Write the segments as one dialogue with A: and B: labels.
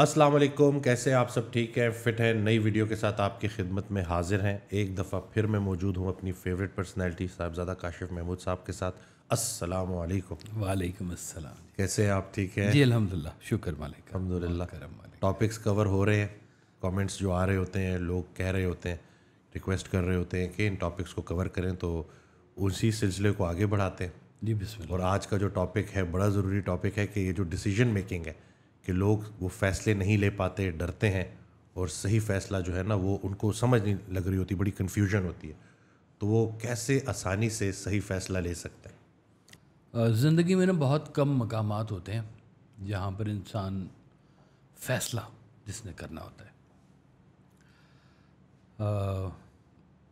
A: अस्सलाम वालेकुम कैसे आप सब? ठीक हैं फिट हैं नई वीडियो के साथ आपकी खिदमत में हाजिर हैं। एक दफ़ा फिर मैं मौजूद हूँ अपनी फेवरेट पर्सनैलिटी साहबजादा काशिफ महमूद साहब के साथ। अस्सलाम वालेकुम।
B: वालेकुम अस्सलाम।
A: कैसे हैं आप? ठीक हैं?
B: जी अल्हम्दुलिल्लाह शुक्र मालिक।
A: अल्हम्दुलिल्लाह। टॉपिक्स कवर हो रहे हैं। कमेंट्स जो आ रहे होते हैं लोग कह रहे होते हैं रिक्वेस्ट कर रहे होते हैं कि इन टॉपिक्स को कवर करें तो उसी सिलसिले को आगे बढ़ाते हैं।
B: जी बिस्मिल्लाह।
A: और आज का जो टॉपिक है बड़ा ज़रूरी टॉपिक है कि ये जो डिसीज़न मेकिंग है कि लोग वो फैसले नहीं ले पाते डरते हैं और सही फैसला जो है ना वो उनको समझ नहीं लग रही होती बड़ी कन्फ्यूज़न होती है। तो वो कैसे आसानी से सही फैसला ले सकते हैं?
B: ज़िंदगी में ना बहुत कम मकाम होते हैं जहाँ पर इंसान फैसला जिसने करना होता है। अ,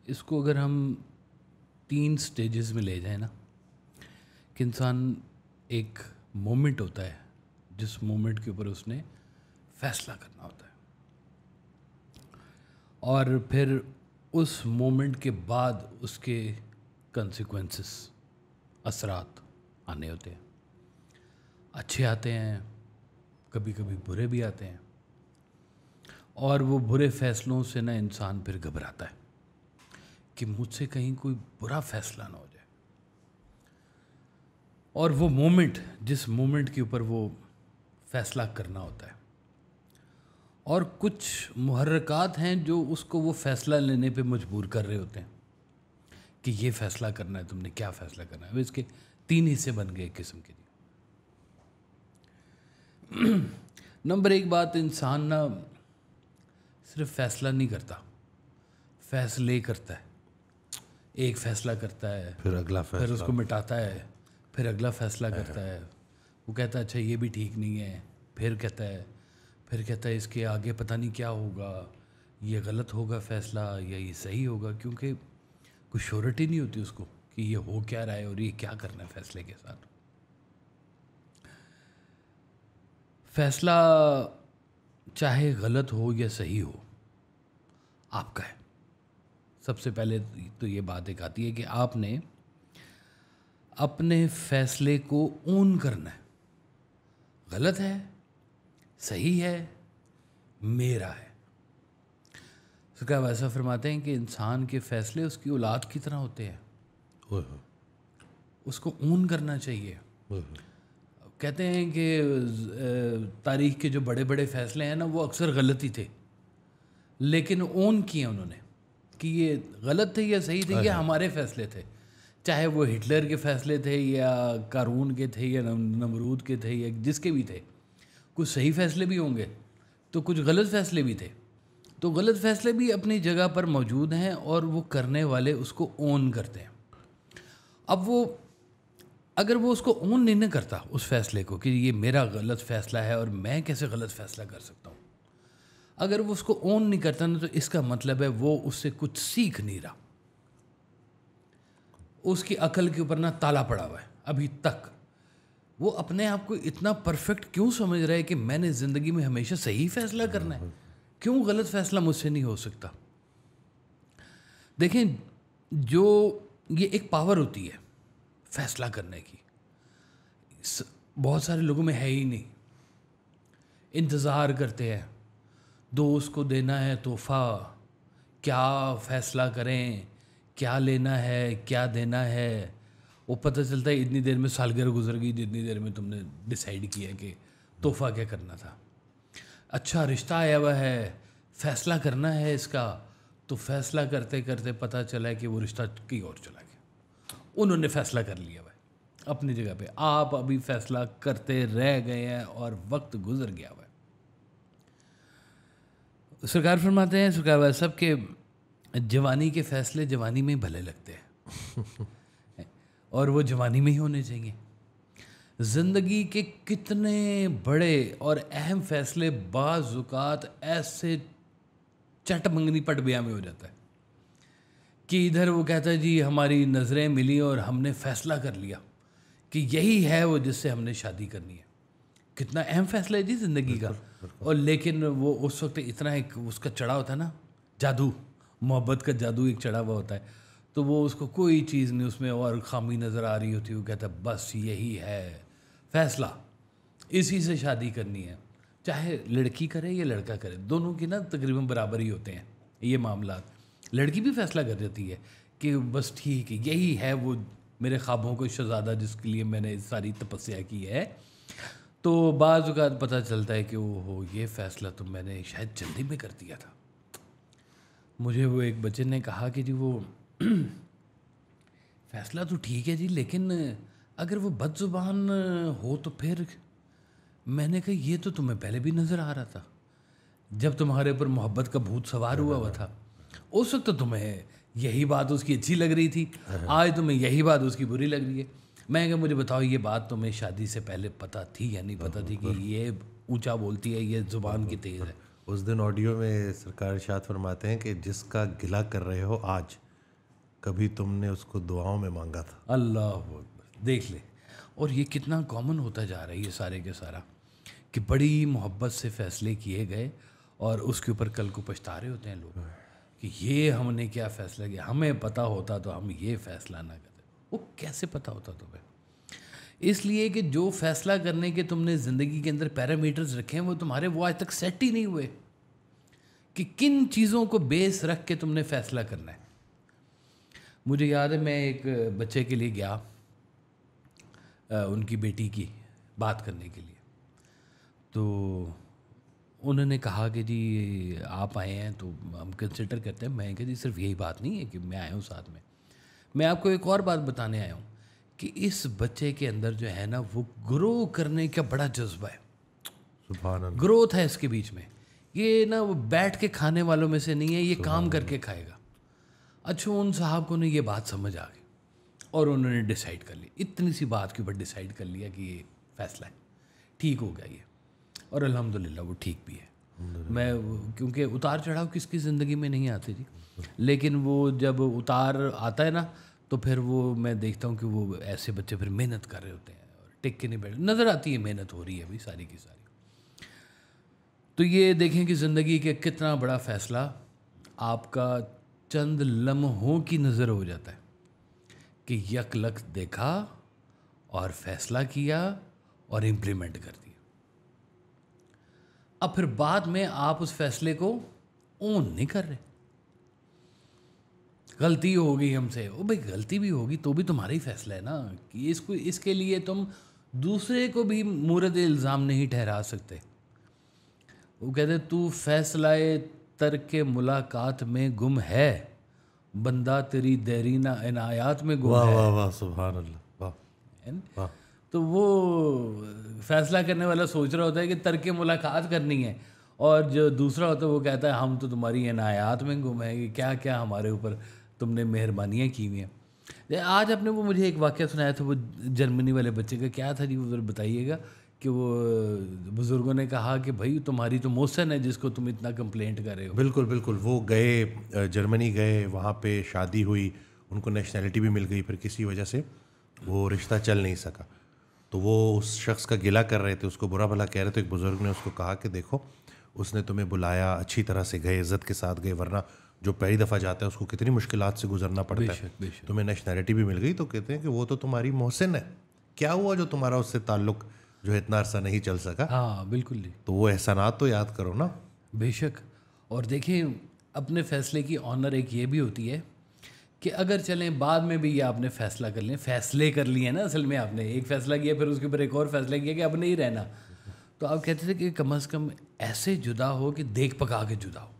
B: इसको अगर हम तीन स्टेजेस में ले जाएँ ना कि इंसान एक मोमेंट होता है जिस मोमेंट के ऊपर उसने फैसला करना होता है। और फिर उस मोमेंट के बाद उसके कंसिक्वेंसेस असरात आने होते हैं। अच्छे आते हैं कभी कभी बुरे भी आते हैं। और वो बुरे फैसलों से ना इंसान फिर घबराता है कि मुझसे कहीं कोई बुरा फैसला ना हो जाए। और वो मोमेंट, जिस मोमेंट के ऊपर वो फैसला करना होता है। और कुछ मुहर्रकात हैं जो उसको वो फैसला लेने पे मजबूर कर रहे होते हैं कि ये फैसला करना है तुमने क्या फैसला करना है। इसके तीन हिस्से बन गए किस्म के लिए। नंबर एक बात इंसान ना सिर्फ़ फैसला नहीं करता फैसले करता है। एक फैसला करता है
A: फिर अगला
B: फिर उसको मिटाता है फिर अगला फैसला करता है। वो कहता है अच्छा ये भी ठीक नहीं है। फिर कहता है, फिर कहता है, इसके आगे पता नहीं क्या होगा। ये गलत होगा फैसला या ये सही होगा? क्योंकि कोई श्योरिटी नहीं होती उसको कि ये हो क्या रहा है और ये क्या करना है फैसले के साथ। फैसला चाहे गलत हो या सही हो, आपका है। सबसे पहले तो ये बात एक आती है कि आपने अपने फैसले को ओन करना है। गलत है सही है मेरा है। क्या वैसा फरमाते हैं कि इंसान के फैसले उसकी औलाद की तरह होते हैं? उसको ऊन करना चाहिए। कहते हैं कि तारीख के जो बड़े बड़े फैसले हैं ना वो अक्सर गलत ही थे। लेकिन ओन किए उन्होंने कि ये गलत थे या सही थे ये हमारे फैसले थे। चाहे वो हिटलर के फैसले थे या कारून के थे या नमरूद के थे या जिसके भी थे, कुछ सही फैसले भी होंगे तो कुछ गलत फैसले भी थे। तो गलत फैसले भी अपनी जगह पर मौजूद हैं और वो करने वाले उसको ओन करते हैं। अब वो, अगर वो उसको ओन नहीं ना करता उस फैसले को कि ये मेरा गलत फैसला है और मैं कैसे गलत फैसला कर सकता हूँ, अगर वो उसको ओन नहीं करता ना तो इसका मतलब है वो उससे कुछ सीख नहीं रहा। उसकी अकल के ऊपर ना ताला पड़ा हुआ है, अभी तक। वो अपने आप को इतना परफेक्ट क्यों समझ रहा है कि मैंने ज़िंदगी में हमेशा सही फैसला करना है? क्यों गलत फैसला मुझसे नहीं हो सकता? देखें, जो ये एक पावर होती है फैसला करने की बहुत सारे लोगों में है ही नहीं। इंतज़ार करते हैं, दोस्त को देना है तोहफा, क्या फैसला करें? क्या लेना है, क्या देना है? वो पता चलता है इतनी देर में सालगिरह गुजर गई जितनी देर में तुमने डिसाइड किया कि तोहफा क्या करना था। अच्छा रिश्ता आया हुआ है, फैसला करना है इसका। तो फैसला करते करते पता चला कि वो रिश्ता कहीं और चला गया। उन्होंने फैसला कर लिया हुआ अपनी जगह पे। आप अभी फैसला करते रह गए हैं और वक्त गुजर गया हुआ सरकार फरमाते हैं, सरकार साहब, के जवानी के फैसले जवानी में ही भले लगते हैं। और वो जवानी में ही होने चाहिए। ज़िंदगी के कितने बड़े और अहम फैसले बाज़ात ऐसे चट मंगनी पट ब्याह में हो जाता है कि इधर वो कहता है जी हमारी नज़रें मिली और हमने फ़ैसला कर लिया कि यही है वो जिससे हमने शादी करनी है। कितना अहम फैसला है जी ज़िंदगी का। और लेकिन वो उस वक्त इतना एक उसका चढ़ा होता है ना जादू। मोहब्बत का जादू एक चढ़ा हुआ होता है। तो वो उसको कोई चीज़ नहीं, उसमें और खामी नज़र आ रही होती वो कहता बस यही है, फैसला, इसी से शादी करनी है। चाहे लड़की करे या लड़का करे, दोनों की ना तकरीबन बराबर ही होते हैं, ये मामला लड़की भी फैसला कर देती है कि बस ठीक है, यही है वो मेरे ख्वाबों को शहजादा जिसके लिए मैंने सारी तपस्या की है। तो बाज़ पता चलता है कि वो हो ये फ़ैसला तो मैंने शायद जल्दी में कर दिया था। मुझे वो एक बच्चे ने कहा कि जी वो फ़ैसला तो ठीक है जी लेकिन अगर वो बदजुबान हो तो फिर मैंने कहा ये तो तुम्हें पहले भी नज़र आ रहा था। जब तुम्हारे ऊपर मोहब्बत का भूत सवार हुआ हुआ था उस वक्त तो तुम्हें यही बात उसकी अच्छी लग रही थी। आज तुम्हें यही बात उसकी बुरी लग रही है। मैं क्या मुझे बताओ ये बात तुम्हें शादी से पहले पता थी या नहीं पता थी कि ये ऊँचा बोलती है ये ज़ुबान की तेज़ है?
A: उस दिन ऑडियो में सरकार शाद फरमाते हैं कि जिसका गिला कर रहे हो आज कभी तुमने उसको दुआओं में मांगा था।
B: अल्लाह देख ले और ये कितना कॉमन होता जा रहा है ये सारे के सारा कि बड़ी मोहब्बत से फ़ैसले किए गए और उसके ऊपर कल को पछता रहे होते हैं लोग कि ये हमने क्या फ़ैसला किया? हमें पता होता तो हम ये फ़ैसला ना करते। वो कैसे पता होता तुम्हें? इसलिए कि जो फैसला करने के तुमने ज़िंदगी के अंदर पैरामीटर्स रखे हैं, वो तुम्हारे, वो आज तक सेट ही नहीं हुए। कि किन चीज़ों को बेस रख के तुमने फ़ैसला करना है। मुझे याद है, मैं एक बच्चे के लिए गया उनकी बेटी की बात करने के लिए। तो उन्होंने कहा कि जी, आप आए हैं तो हम कंसिडर करते हैं। मैं कह, जी, सिर्फ़ यही बात नहीं है कि मैं आया हूँ साथ में। मैं आपको एक और बात बताने आया हूँ। कि इस बच्चे के अंदर जो है ना वो ग्रो करने का बड़ा जज्बा है। ग्रोथ है इसके बीच में। ये ना वो बैठ के खाने वालों में से नहीं है ये काम करके खाएगा। अच्छा उन साहब को ने ये बात समझ आ गई और उन्होंने डिसाइड कर लिया इतनी सी बात के ऊपर डिसाइड कर लिया कि ये फैसला है। ठीक हो गया ये। और अल्हम्दुलिल्लाह वो ठीक भी है। मैं क्योंकि उतार चढ़ाव किसकी ज़िंदगी में नहीं आते जी लेकिन वो जब उतार आता है ना तो फिर वो मैं देखता हूँ कि वो ऐसे बच्चे फिर मेहनत कर रहे होते हैं और टिक के नहीं बैठ नज़र आती है, मेहनत हो रही है अभी सारी की सारी। तो ये देखें कि ज़िंदगी के कितना बड़ा फ़ैसला आपका चंद लम्हों की नज़र हो जाता है कि यक लक देखा और फैसला किया और इम्प्लीमेंट कर दिया। अब फिर बाद में आप उस फैसले को ओन नहीं कर रहे। गलती हो गई हमसे। ओ भाई गलती भी होगी तो भी तुम्हारा ही फैसला है ना। कि इसको इसके लिए तुम दूसरे को भी मूरत इल्ज़ाम नहीं ठहरा सकते। वो कहते तू फैसलाए तरक मुलाकात में गुम है। बंदा तेरी देरीना इनायात में गुम
A: वाह
B: है।
A: वाह वाह सुभान अल्लाह वाह।
B: तो वो फैसला करने वाला सोच रहा होता है कि तरक मुलाकात करनी है। और जो दूसरा होता है वो कहता है हम तो तुम्हारी इनायात में गुम है। कि क्या क्या हमारे ऊपर तुमने मेहरबानियाँ की हुई हैं। आज आपने वो मुझे एक वाक्य सुनाया था, वो जर्मनी वाले बच्चे का, क्या था जी, वो बताइएगा कि वो, बुज़ुर्गों ने कहा कि भाई, तुम्हारी तो मोसन है जिसको तुम इतना कंप्लेंट कर रहे हो।
A: बिल्कुल बिल्कुल, वो गए जर्मनी गए, वहाँ पे शादी हुई, उनको नेशनैलिटी भी मिल गई, फिर किसी वजह से वो रिश्ता चल नहीं सका। तो वो उस शख्स का गिला कर रहे थे, उसको बुरा भला कह रहे थे, एक बुज़ुर्ग ने उसको कहा कि देखो, उसने तुम्हें बुलाया, अच्छी तरह से गए, इज़्ज़त के साथ गए, वरना जो पहली दफ़ा जाता है उसको कितनी मुश्किल से गुजरना पड़ता है। तुम्हें नेशनैलिटी भी मिल गई तो कहते हैं कि वो तो तुम्हारी मोहसिन है। क्या हुआ जो तुम्हारा उससे ताल्लुक़ जो है इतना अरसा नहीं चल सका?
B: हाँ बिल्कुल
A: तो वो एहसानात तो याद करो ना।
B: बेशक। और देखिए अपने फ़ैसले की ऑनर एक ये भी होती है कि अगर चलें बाद में भी ये आपने फ़ैसला कर लें फ़ैसले कर लिए ना असल में आपने। एक फ़ैसला किया फिर उसके ऊपर एक और फ़ैसला किया कि अब नहीं रहना। तो आप कहते थे कि कम अज़ कम ऐसे जुदा हो कि देख पका के जुदा हो।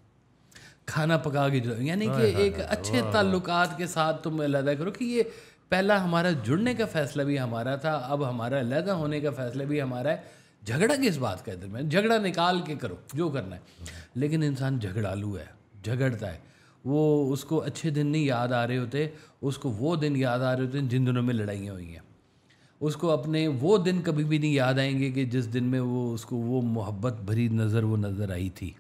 B: खाना पका के जुदा यानी कि एक अच्छे ताल्लुकात के साथ तुम अलहदा करो कि ये पहला हमारा जुड़ने का फ़ैसला भी हमारा था अब हमारा अलहदा होने का फ़ैसला भी हमारा है। झगड़ा किस बात का इधर में? झगड़ा निकाल के करो जो करना है। लेकिन इंसान झगड़ालू है झगड़ता है। वो उसको अच्छे दिन नहीं याद आ रहे होते उसको वो दिन याद आ रहे होते हैं जिन दिनों में लड़ाइयाँ हुई हैं। उसको अपने वो दिन कभी भी नहीं याद आएँगे कि जिस दिन में वो उसको वो मोहब्बत भरी नज़र वो नज़र आई थी।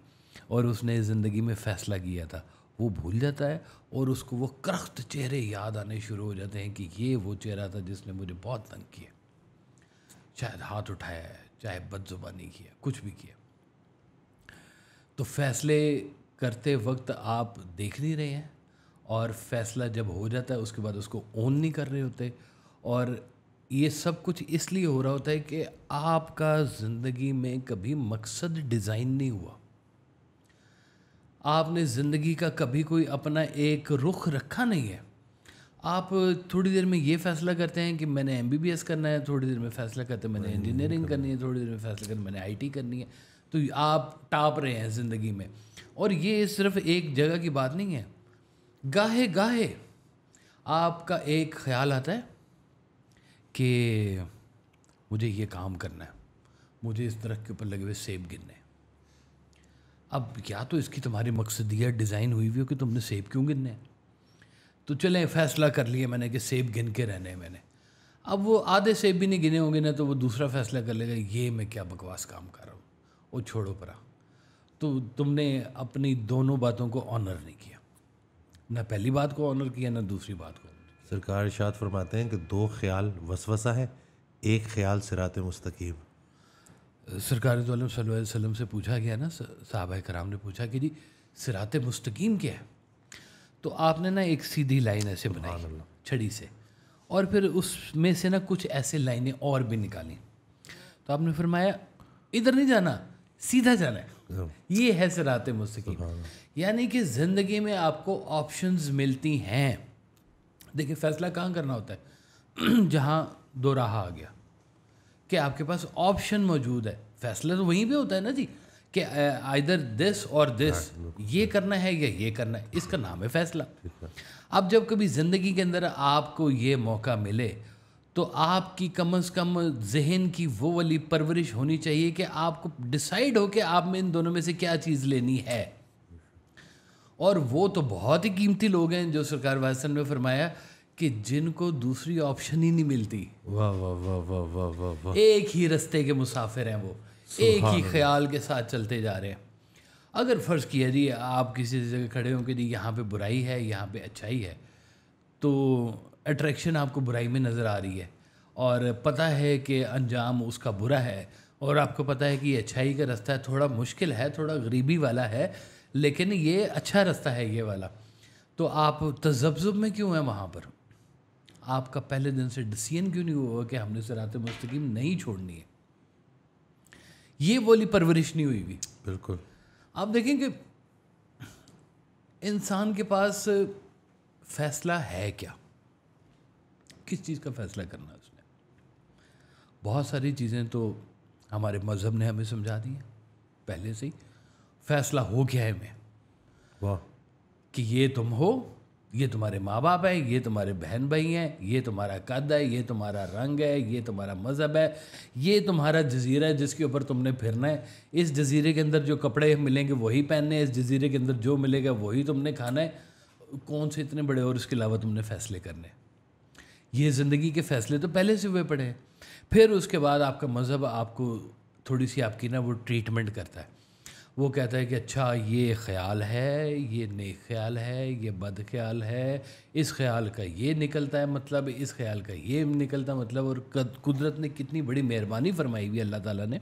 B: और उसने ज़िंदगी में फ़ैसला किया था। वो भूल जाता है और उसको वो करख्त चेहरे याद आने शुरू हो जाते हैं कि ये वो चेहरा था जिसने मुझे बहुत तंग किया। शायद हाथ उठाया है, चाहे बदजुबानी किया, कुछ भी किया। तो फैसले करते वक्त आप देख नहीं रहे हैं और फैसला जब हो जाता है, उसके बाद उसको ओन नहीं कर रहे होते और ये सब कुछ इसलिए हो रहा होता है कि आपका ज़िंदगी में कभी मकसद डिज़ाइन नहीं हुआ। आपने ज़िंदगी का कभी कोई अपना एक रुख रखा नहीं है। आप थोड़ी देर में ये फैसला करते हैं कि मैंने एमबीबीएस करना है थोड़ी देर में फैसला करते हैं मैंने इंजीनियरिंग करनी। है थोड़ी देर में फैसला करना मैंने आईटी करनी है। तो आप टाप रहे हैं ज़िंदगी में। और ये सिर्फ़ एक जगह की बात नहीं है। गाहे गाहे आपका एक ख्याल आता है कि मुझे ये काम करना है। मुझे इस दरख्त के ऊपर लगे हुए सेब गिनने हैं। अब या तो इसकी तुम्हारी मकसदियत डिज़ाइन हुई हुई हो कि तुमने सेब क्यों गिनने तो चलें, फ़ैसला कर लिया मैंने कि सेब गिन के रहने हैं मैंने। अब वो आधे सेब भी नहीं गिने होंगे ना तो वो दूसरा फ़ैसला कर लेगा, ये मैं क्या बकवास काम कर रहा हूँ? वो छोड़ो परा। तो तुमने अपनी दोनों बातों को ऑनर नहीं किया। ना पहली बात को ऑनर किया, ना दूसरी बात को
A: सरकार इशाद फरमाते हैं कि दो ख्याल वसवसा है, एक ख्याल सिरात मुस्तकीम
B: सरकार वसल्लम से पूछा गया ना साहब कराम ने पूछा कि जी सिरात मुस्तकीम क्या है? तो आपने ना एक सीधी लाइन ऐसे बनाई छड़ी से। और फिर उसमें से ना कुछ ऐसे लाइनें और भी निकाली। तो आपने फरमाया इधर नहीं जाना सीधा जाना है। ये है सिरात मुस्तकीम यानी कि ज़िंदगी में आपको ऑप्शंस मिलती हैं। देखिए फैसला कहाँ करना होता है? जहाँ दो राह आ गया। कि आपके पास ऑप्शन मौजूद है। फैसला तो वहीं पे होता है ना जी कि आइदर दिस और दिस ये करना है या ये करना है इसका नाम है फैसला। अब जब कभी ज़िंदगी के अंदर आपको ये मौका मिले तो आपकी कम अज़ कम जहन की वो वाली परवरिश होनी चाहिए कि आपको डिसाइड हो कि आप में इन दोनों में से क्या चीज़ लेनी है। और वो तो बहुत ही कीमती लोग हैं जो सरकार वासन ने फरमाया कि जिनको दूसरी ऑप्शन ही नहीं मिलती।
A: वाह वाह वाह वाह वाह वाह वाह।
B: एक ही रस्ते के मुसाफिर हैं वो। एक ही ख्याल के साथ चलते जा रहे हैं। अगर फ़र्ज़ किया जी आप किसी जगह खड़े हो कि जी यहाँ पे बुराई है यहाँ पे अच्छाई है तो अट्रैक्शन आपको बुराई में नज़र आ रही है। और पता है कि अंजाम उसका बुरा है और आपको पता है कि अच्छाई का रास्ता है थोड़ा मुश्किल है थोड़ा गरीबी वाला है लेकिन ये अच्छा रास्ता है ये वाला। तो आप तजब्जुब में क्यों हैं वहाँ पर? आपका पहले दिन से डिसीज़न क्यों नहीं हुआ कि हमने सरात मुस्तकीम नहीं छोड़नी है? ये बोली परवरिश नहीं हुई भी।
A: बिल्कुल।
B: आप देखें कि इंसान के पास फैसला है क्या? किस चीज़ का फैसला करना है उसने बहुत सारी चीज़ें तो हमारे मज़हब ने हमें समझा दी हैं पहले से ही। फैसला हो गया है मैं
A: वाह।
B: कि ये तुम हो ये तुम्हारे माँ बाप है, ये तुम्हारे बहन भाई हैं, ये तुम्हारा कद है, ये तुम्हारा रंग है, ये तुम्हारा मज़हब है, ये तुम्हारा जजीरा है जिसके ऊपर तुमने फिरना है। इस जजीरे के अंदर जो कपड़े मिलेंगे वही पहनने हैं, इस जजीरे के अंदर जो मिलेगा वही तुमने खाना है। कौन से इतने बड़े और इसके अलावा तुमने फ़ैसले करने ये ज़िंदगी के फ़ैसले तो पहले से हुए पड़े हैं। फिर उसके बाद आपका मज़हब आपको थोड़ी सी आपकी ना वो ट्रीटमेंट करता है। वो कहता है कि अच्छा ये ख्याल है, ये नेक ख्याल है, ये बद ख्याल है, इस ख्याल का ये निकलता है मतलब इस ख्याल का ये निकलता है मतलब और कुदरत ने कितनी बड़ी मेहरबानी फरमाई हुई अल्लाह ताला ने,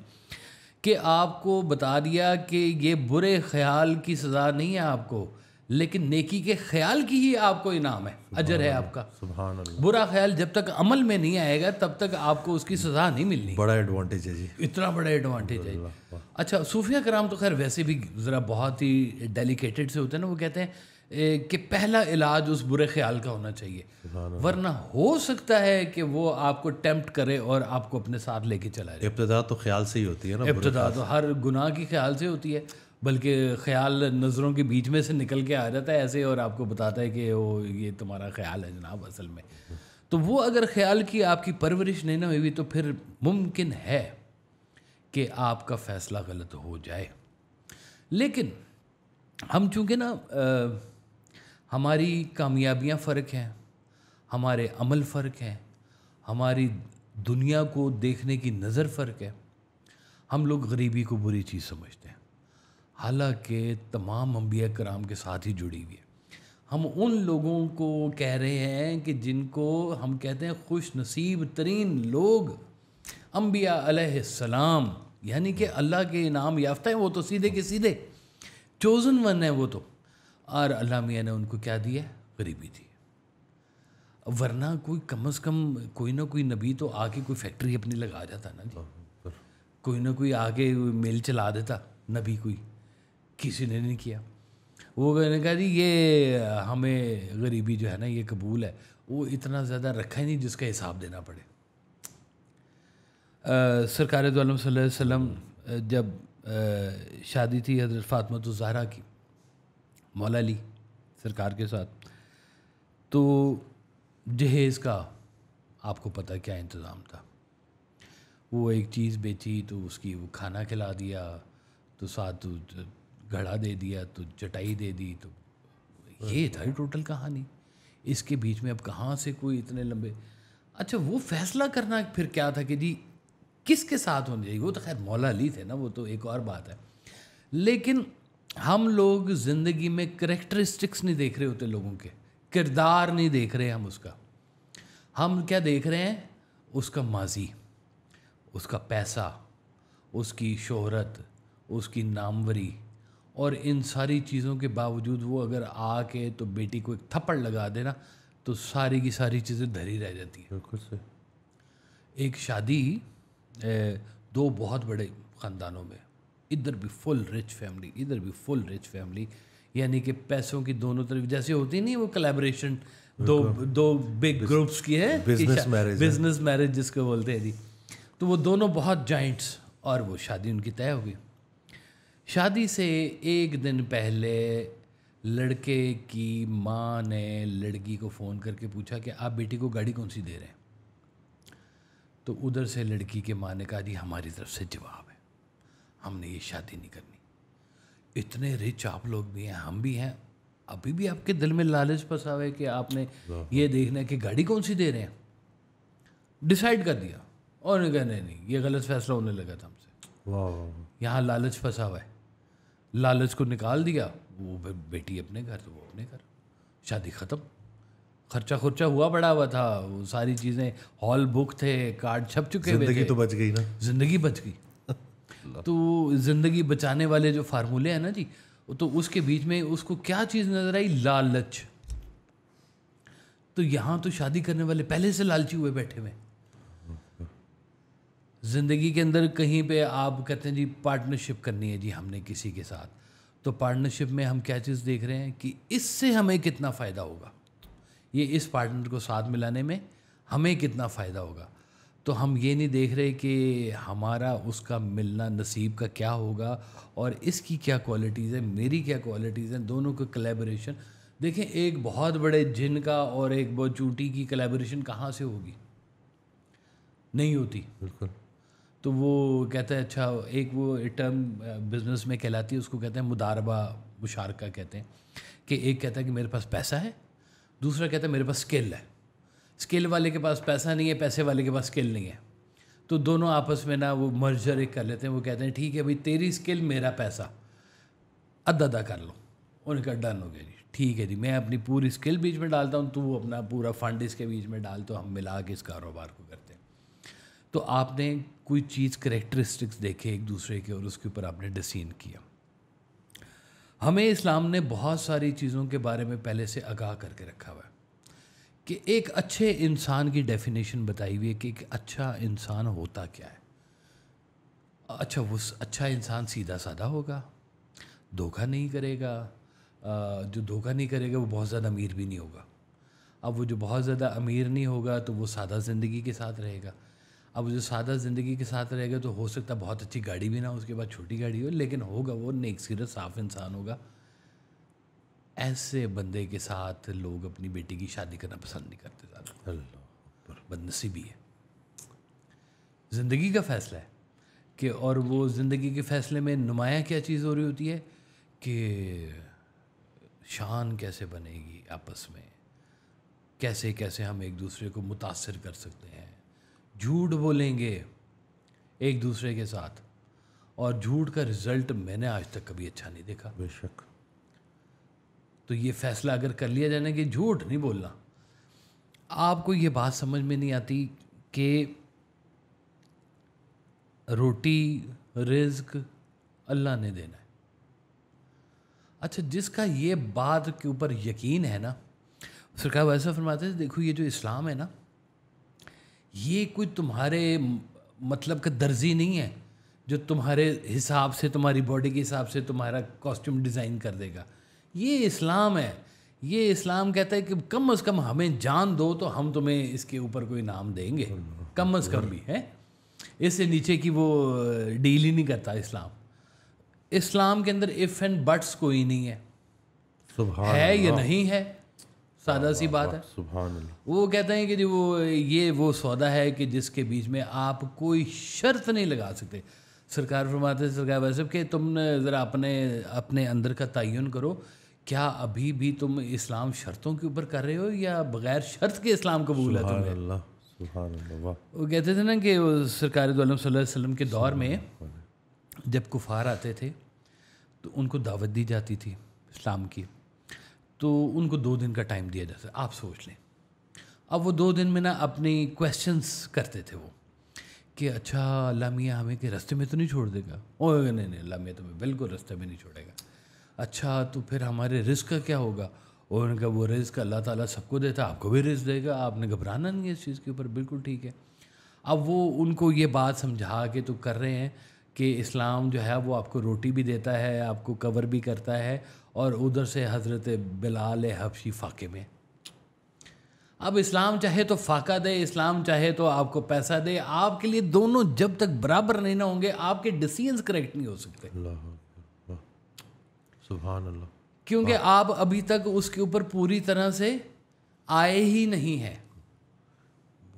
B: कि आपको बता दिया कि ये बुरे ख्याल की सज़ा नहीं है आपको। लेकिन नेकी के ख्याल की ही आपको इनाम है अजर है आपका। बुरा ख्याल जब तक अमल में नहीं आएगा तब तक आपको उसकी सज़ा नहीं मिलनी।
A: बड़ा एडवांटेज है जी।
B: इतना बड़ा एडवांटेज है। अच्छा सूफिया कराम तो खैर वैसे भी ज़रा बहुत ही डेलिकेटेड से होते हैं ना वो कहते हैं कि पहला इलाज उस बुरे ख्याल का होना चाहिए। वरना हो सकता है कि वो आपको टेम्प्ट करे और आपको अपने साथ लेके चला जाए।
A: इब्तदा तो ख्याल से ही होती है ना
B: इब्तदा तो हर गुनाह की ख्याल से होती है। बल्कि ख्याल नज़रों के बीच में से निकल के आ जाता है ऐसे और आपको बताता है कि वो ये तुम्हारा ख्याल है जनाब असल में। तो वो अगर ख्याल की आपकी परवरिश नहीं ना हुई तो फिर मुमकिन है कि आपका फ़ैसला गलत हो जाए। लेकिन हम चूँकि ना अ, हमारी कामयाबियाँ फ़र्क हैं हमारे अमल फ़र्क हैं हमारी दुनिया को देखने की नज़र फ़र्क है हम लोग गरीबी को बुरी चीज़ समझते हैं। हालाँकि तमाम अम्बिया कराम के साथ ही जुड़ी हुई है। हम उन लोगों को कह रहे हैं कि जिनको हम कहते हैं खुश नसीब तरीन लोग अम्बिया अलैहिस्सलाम यानी कि अल्लाह के इनाम याफ्ता है वो तो सीधे के सीधे चोज़न वन है वो तो। और अल्लाह मियाँ ने उनको क्या दिया? गरीबी दी। वरना कोई कम से कम कोई ना कोई नबी तो आके कोई फैक्ट्री अपनी लगा जाता ना जी। कोई ना कोई आके मेल चला देता नबी कोई। किसी ने नहीं किया। वो कहने कहा जी ये हमें गरीबी जो है ना ये कबूल है। वो इतना ज़्यादा रखा ही नहीं जिसका हिसाब देना पड़े। सरकार दो आलम सल्लल्लाहु जब अ, शादी थी हज़रत फ़ातिमा ज़हरा की मौला ली सरकार के साथ तो जहेज़ का आपको पता क्या इंतज़ाम था। वो एक चीज़ बेची तो उसकी वो खाना खिला दिया तो साथ घड़ा दे दिया तो चटाई दे दी तो ये था टोटल कहानी। इसके बीच में अब कहाँ से कोई इतने लंबे? अच्छा वो फैसला करना फिर क्या था कि जी, किसके साथ होनी चाहिए? वो तो खैर मौला अली थे ना, वो तो एक और बात है। लेकिन हम लोग ज़िंदगी में करेक्टरिस्टिक्स नहीं देख रहे होते लोगों के। किरदार नहीं देख रहे हम उसका। हम क्या देख रहे हैं? उसका माजी, उसका पैसा, उसकी शोहरत, उसकी नामवरी और इन सारी चीज़ों के बावजूद वो अगर आके तो बेटी को एक थप्पड़ लगा देना तो सारी की सारी चीज़ें धरी रह जाती हैं।
A: बिल्कुल से
B: एक शादी दो बहुत बड़े ख़ानदानों में इधर भी फुल रिच फैमिली इधर भी फुल रिच फैमिली यानी कि पैसों की दोनों तरफ़ जैसे होती नहीं वो कोलैबोरेशन दो दो बिग ग्रुप्स की है
A: marriage है।
B: बिज़नेस मैरिज जिसको बोलते हैं जी। तो वो दोनों बहुत जाइंट्स और वो शादी उनकी तय हो गई। शादी से एक दिन पहले लड़के की माँ ने लड़की को फ़ोन करके पूछा कि आप बेटी को गाड़ी कौन सी दे रहे हैं? तो उधर से लड़की के माँ ने कहा जी हमारी तरफ़ से जवाब है। हमने ये शादी नहीं करनी। इतने रिच आप लोग भी हैं हम भी हैं। अभी भी आपके दिल में लालच फंसा हुआ है कि आपने ये देखना है कि गाड़ी कौन सी दे रहे हैं? डिसाइड कर दिया। और उन्होंने कहा नहीं नहीं ये गलत फैसला होने लगा था हमसे। यहाँ लालच फंसा हुआ है। लालच को निकाल दिया वो बेटी अपने घर तो वो अपने घर। शादी ख़त्म। खर्चा खुर्चा हुआ पड़ा हुआ था। वो सारी चीज़ें हॉल बुक थे कार्ड छप चुके हुए
A: ज़िंदगी
B: थे।
A: तो बच गई ना।
B: ज़िंदगी बच गई। तो ज़िंदगी बचाने वाले जो फार्मूले हैं ना जी तो उसके बीच में उसको क्या चीज़ नज़र आई? लालच। तो यहाँ तो शादी करने वाले पहले से लालची हुए बैठे हुए ज़िंदगी के अंदर कहीं पे आप कहते हैं जी पार्टनरशिप करनी है जी हमने किसी के साथ। तो पार्टनरशिप में हम क्या चीज़ देख रहे हैं कि इससे हमें कितना फ़ायदा होगा। ये इस पार्टनर को साथ मिलाने में हमें कितना फ़ायदा होगा। तो हम ये नहीं देख रहे कि हमारा उसका मिलना नसीब का क्या होगा और इसकी क्या क्वालिटीज़ है, मेरी क्या क्वालिटीज़ हैं, दोनों का कलेबोरेशन देखें, एक बहुत बड़े जिन का और एक बहुत चूटी की कलेबोरेशन कहाँ से होगी? नहीं होती।
A: बिल्कुल।
B: तो वो कहते हैं अच्छा एक वो टर्म बिज़नेस में कहलाती है, उसको कहते हैं मुदारबा मुशारका कहते हैं, कि एक कहता है कि मेरे पास पैसा है, दूसरा कहता है मेरे पास स्किल है। स्किल वाले के पास पैसा नहीं है, पैसे वाले के पास स्किल नहीं है। तो दोनों आपस में ना वो मर्जर एक कर लेते हैं, वो कहते हैं, ठीक है भाई, तेरी स्किल मेरा पैसा अद्धा अदा कर लो। उनका डन हो गया जी, ठीक है जी, मैं अपनी पूरी स्किल बीच में डालता हूँ, तू अपना पूरा फंड इसके बीच में डाल तो हम मिला के इस कारोबार को करते हैं तो आपने कोई चीज़ करेक्टरिस्टिक्स देखे एक दूसरे के और उसके ऊपर आपने डिसीन किया। हमें इस्लाम ने बहुत सारी चीज़ों के बारे में पहले से आगाह करके रखा हुआ है कि एक अच्छे इंसान की डेफिनेशन बताई हुई है कि एक अच्छा इंसान होता क्या है। अच्छा वो अच्छा इंसान सीधा साधा होगा, धोखा नहीं करेगा जो धोखा नहीं करेगा वो बहुत ज़्यादा अमीर भी नहीं होगा। अब वो जो बहुत ज़्यादा अमीर नहीं होगा तो वो सादा ज़िंदगी के साथ रहेगा। अब जो सादा ज़िंदगी के साथ रहेगा तो हो सकता है बहुत अच्छी गाड़ी भी ना उसके बाद छोटी गाड़ी हो लेकिन होगा वो नेक सीरत साफ़ इंसान होगा। ऐसे बंदे के साथ लोग अपनी बेटी की शादी करना पसंद नहीं करते ज़्यादा। बदनसीबी है। ज़िंदगी का फ़ैसला है कि और वो ज़िंदगी के फ़ैसले में नुमाया क्या चीज़ हो रही होती है कि शान कैसे बनेगी आपस में? कैसे कैसे हम एक दूसरे को मुतासर कर सकते हैं? झूठ बोलेंगे एक दूसरे के साथ। और झूठ का रिज़ल्ट मैंने आज तक कभी अच्छा नहीं देखा।
A: बेशक।
B: तो ये फैसला अगर कर लिया जाए ना कि झूठ नहीं बोलना आपको ये बात समझ में नहीं आती कि रोटी रिज्क अल्लाह ने देना है। अच्छा जिसका ये बात के ऊपर यकीन है ना सरकार वैसा फरमाते थे देखो ये जो इस्लाम है ना ये कोई तुम्हारे मतलब का दर्जी नहीं है जो तुम्हारे हिसाब से तुम्हारी बॉडी के हिसाब से तुम्हारा कॉस्ट्यूम डिज़ाइन कर देगा। ये इस्लाम है। ये इस्लाम कहता है कि कम अज़ कम हमें जान दो तो हम तुम्हें इसके ऊपर कोई नाम देंगे। कम अज़ कम भी है? इससे नीचे की वो डील ही नहीं करता इस्लाम। इस्लाम के अंदर इफ़ एंड बट्स कोई नहीं है। है या नहीं है? सादा सी बात है।
A: सुबह
B: वो कहते हैं कि जी वो ये वो सौदा है कि जिसके बीच में आप कोई शर्त नहीं लगा सकते। सरकार फरमाते हैं, सरकार वैसे कि तुमने ज़रा अपने अपने अंदर का तयन करो क्या अभी भी तुम इस्लाम शर्तों के ऊपर कर रहे हो या बगैर शर्त के इस्लाम कबूल है तुम्हें? वो कहते थे ना कि सरकार वसल्लम के दौर में जब कुफार आते थे तो उनको दावत दी जाती थी इस्लाम की। तो उनको दो दिन का टाइम दिया जाता आप सोच लें। अब वो दो दिन में ना अपनी क्वेश्चंस करते थे वो, कि अच्छा अल्लाह मियाँ हमें कि रास्ते में तो नहीं छोड़ देगा? ओए नहीं नहीं अल्लाह मियाँ तुम्हें बिल्कुल रास्ते में नहीं छोड़ेगा। अच्छा तो फिर हमारे रिस्क का क्या होगा? और उनका वो रिस्क अल्लाह ताला सबको देता है आपको भी रिस्क देगा। आपने घबराना नहीं है इस चीज़ के ऊपर, बिल्कुल ठीक है। अब वो उनको ये बात समझा के तो कर रहे हैं कि इस्लाम जो है, वो आपको रोटी भी देता है, आपको कवर भी करता है और उधर से हज़रत बिलाल हबशी फाके में। अब इस्लाम चाहे तो फाका दे इस्लाम चाहे तो आपको पैसा दे आपके लिए दोनों जब तक बराबर नहीं ना होंगे आपके डिसीजंस करेक्ट नहीं हो सकते।
A: अल्लाह
B: क्योंकि आप अभी तक उसके ऊपर पूरी तरह से आए ही नहीं हैं।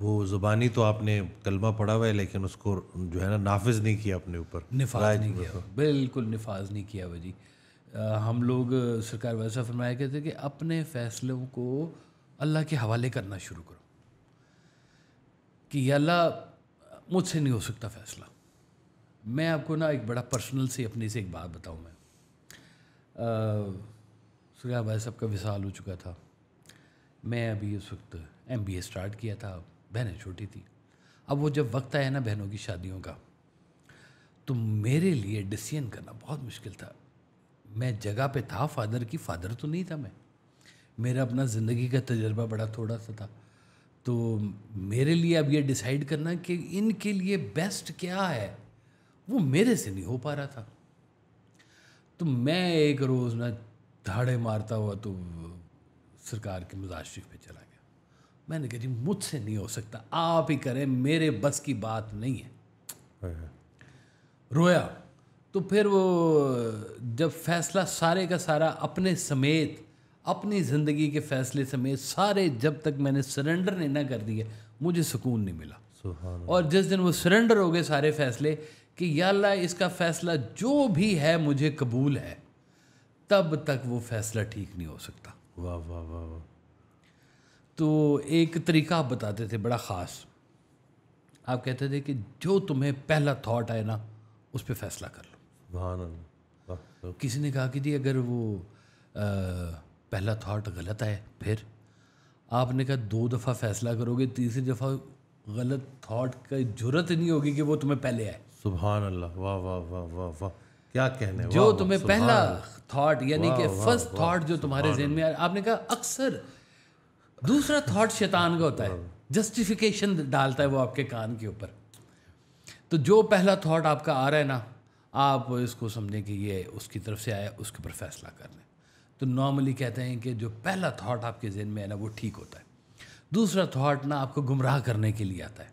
A: वो ज़ुबानी तो आपने कलमा पढ़ा हुआ है लेकिन उसको जो है ना नाफिज नहीं किया अपने ऊपर।
B: निफाज नहीं किया। बिल्कुल निफाज नहीं किया वजी अ, हम लोग सरकार वैसा फरमाया कहते कि अपने फैसलों को अल्लाह के हवाले करना शुरू करो। कि या अल्लाह, मुझसे नहीं हो सकता फैसला। मैं आपको ना एक बड़ा पर्सनल से अपनी से एक बात बताऊँ मैं। सरकार भाई साहब का विशाल हो चुका था। मैं अभी उस वक्त एम बी ए स्टार्ट किया था, बहनें छोटी थी। अब वो जब वक्त आया ना बहनों की शादियों का तो मेरे लिए डिसीज़न करना बहुत मुश्किल था। मैं जगह पे था फादर की फादर तो नहीं था मैं। मेरा अपना ज़िंदगी का तजर्बा बड़ा थोड़ा सा था। तो मेरे लिए अब ये डिसाइड करना कि इनके लिए बेस्ट क्या है वो मेरे से नहीं हो पा रहा था। तो मैं एक रोज़ ना धाड़े मारता हुआ तो सरकार के मज़ार शरीफ पे चला गया। मैंने कहा जी मुझसे नहीं हो सकता आप ही करें मेरे बस की बात नहीं है।
A: है, है।
B: रोया। तो फिर वो जब फैसला सारे का सारा अपने समेत अपनी ज़िंदगी के फैसले समेत सारे जब तक मैंने सरेंडर नहीं ना कर दिए मुझे सुकून नहीं मिला। और जिस दिन वो सरेंडर हो गए सारे फैसले कि या अल्लाह इसका फ़ैसला जो भी है मुझे कबूल है तब तक वो फ़ैसला ठीक नहीं हो सकता।
A: वाह वाह वाह वाह।
B: तो एक तरीका आप बताते थे बड़ा ख़ास। आप कहते थे कि जो तुम्हें पहला थॉट आए ना उस पर फैसला कर किसी ने कहा कि जी अगर वो अ, पहला थॉट गलत है फिर? आपने कहा दो दफ़ा फैसला करोगे तीसरी दफ़ा गलत थॉट का ज़रूरत नहीं होगी कि वो तुम्हें पहले आए।
A: सुबह अल्लाह वाह वाह वाह वाह वाह। क्या कहने
B: जो
A: वाह,
B: तुम्हें पहला। थॉट यानी कि फ़र्स्ट थॉट जो तुम्हारे जहन में आया आपने कहा अक्सर दूसरा थॉट शैतान का होता है। जस्टिफिकेशन डालता है वो आपके कान के ऊपर। तो जो पहला थॉट आपका आ रहा है ना आप इसको समझें कि ये उसकी तरफ़ से आया उसके ऊपर फैसला कर लें। तो नॉर्मली कहते हैं कि जो पहला थाट आपके जहन में है ना वो ठीक होता है। दूसरा थाट ना आपको गुमराह करने के लिए आता है।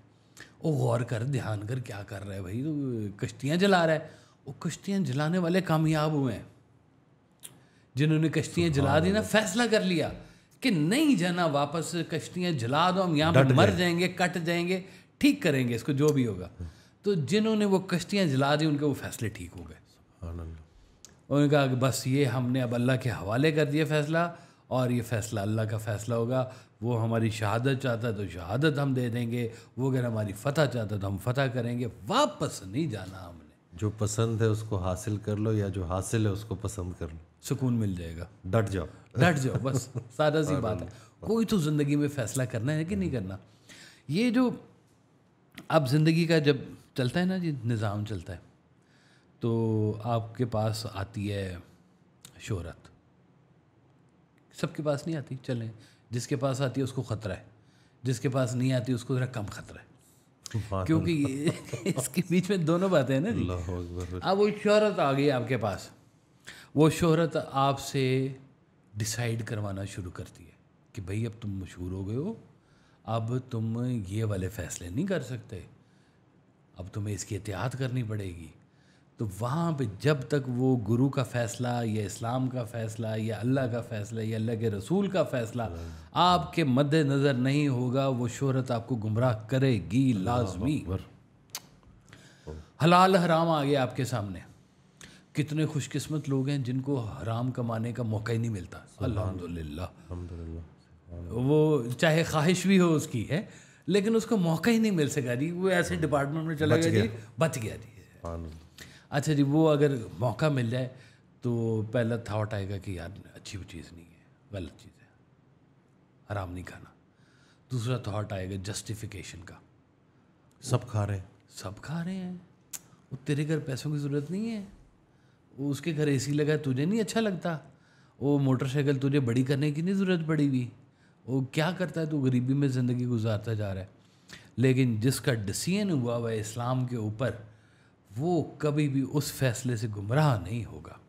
B: वो गौर कर ध्यान कर क्या कर रहा है भाई? तो कश्तियाँ जला रहा है। वो कश्तियाँ जलाने वाले कामयाब हुए हैं। जिन्होंने कश्तियाँ जला दी ना फैसला कर लिया कि नहीं जाना वापस कश्तियाँ जला दो हम यहाँ पर मर जाएँगे कट जाएँगे ठीक करेंगे इसको जो भी होगा। तो जिन्होंने वो कश्तियाँ जला दी उनके वो फैसले ठीक हो गए। उन्होंने कहा कि बस ये हमने अब अल्लाह के हवाले कर दिया फैसला और ये फैसला अल्लाह का फैसला होगा। वो हमारी शहादत चाहता है तो शहादत हम दे देंगे। वो अगर हमारी फतह चाहता है तो हम फतह करेंगे। वापस नहीं जाना हमने।
A: जो पसंद है उसको हासिल कर लो या जो हासिल है उसको पसंद कर लो।
B: सुकून मिल जाएगा।
A: डट जाओ।
B: डट जाओ बस। सादा सी बात है। कोई तो ज़िंदगी में फैसला करना है कि नहीं करना। ये जो अब ज़िंदगी का जब चलता है ना जी निज़ाम चलता है। तो आपके पास आती है शोहरत। सबके पास नहीं आती चलें। जिसके पास आती है उसको ख़तरा है। जिसके पास नहीं आती उसको ज़रा कम ख़तरा है। क्योंकि ये- इसके बीच में दोनों बातें हैं ना जी। अब वो शोहरत आ गई आपके पास। वो शोहरत आपसे डिसाइड करवाना शुरू करती है कि भाई अब तुम मशहूर हो गए हो। अब तुम ये वाले फ़ैसले नहीं कर सकते। अब तुम्हें इसकी एहतियात करनी पड़ेगी। तो वहाँ पे जब तक वो गुरु का फ़ैसला या इस्लाम का फ़ैसला या अल्लाह का फ़ैसला या अल्लाह के रसूल का फ़ैसला आपके मद्देनज़र नहीं होगा वो शोहरत आपको गुमराह करेगी लाजमी। हलाल हराम आ गया आपके सामने। कितने खुशकिस्मत लोग हैं जिनको हराम कमाने का मौका ही नहीं मिलता। अल्हम्दुलिल्लाह।
A: अल्हम्दुलिल्लाह।
B: वो चाहे ख्वाहिश भी हो उसकी है? लेकिन उसको मौका ही नहीं मिल सका जी। वो ऐसे डिपार्टमेंट में चला गया जी बच गया जी। अच्छा जी वो अगर मौका मिल जाए तो पहला थाट आएगा कि यार अच्छी चीज़ नहीं है गलत चीज़ है। आराम नहीं खाना। दूसरा थाट आएगा जस्टिफिकेशन का।
A: सब खा रहे हैं।
B: सब खा रहे हैं। वो तेरे घर पैसों की ज़रूरत नहीं है। वो उसके घर एसी लगा तुझे नहीं अच्छा लगता। वो मोटरसाइकिल तुझे बड़ी करने की नहीं ज़रूरत पड़ी हुई। वो क्या करता है? तो गरीबी में ज़िंदगी गुजारता जा रहा है। लेकिन जिसका डिसीज़न हुआ हुआ इस्लाम के ऊपर, वो कभी भी उस फैसले से गुमराह नहीं होगा।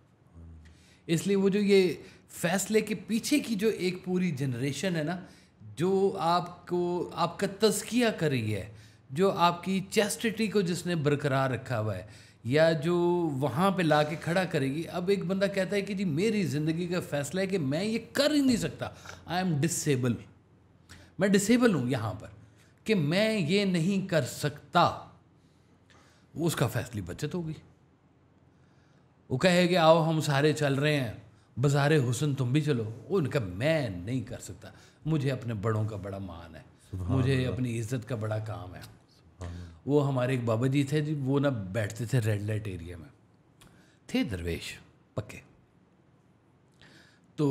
B: इसलिए वो जो ये फैसले के पीछे की जो एक पूरी जनरेशन है ना, जो आपको, आपका तज़किया कर रही है, जो आपकी चेस्टिटी को जिसने बरकरार रखा हुआ है या जो वहाँ पे ला के खड़ा करेगी अब एक बंदा कहता है कि जी मेरी ज़िंदगी का फ़ैसला है कि मैं ये कर ही नहीं सकता। आई एम डिसेबल मैं डिसेबल हूँ यहाँ पर कि मैं ये नहीं कर सकता। उसका फैसली बचत होगी। वो कहे कि आओ हम सारे चल रहे हैं। बाज़ार हुसन तुम भी चलो। उनका मैं नहीं कर सकता। मुझे अपने बड़ों का बड़ा मान है। मुझे अपनी इज़्ज़त का बड़ा काम है। वो हमारे एक बाबा जी थे जी, वो ना बैठते थे रेड लाइट एरिया में। थे दरवेश, पक्के। तो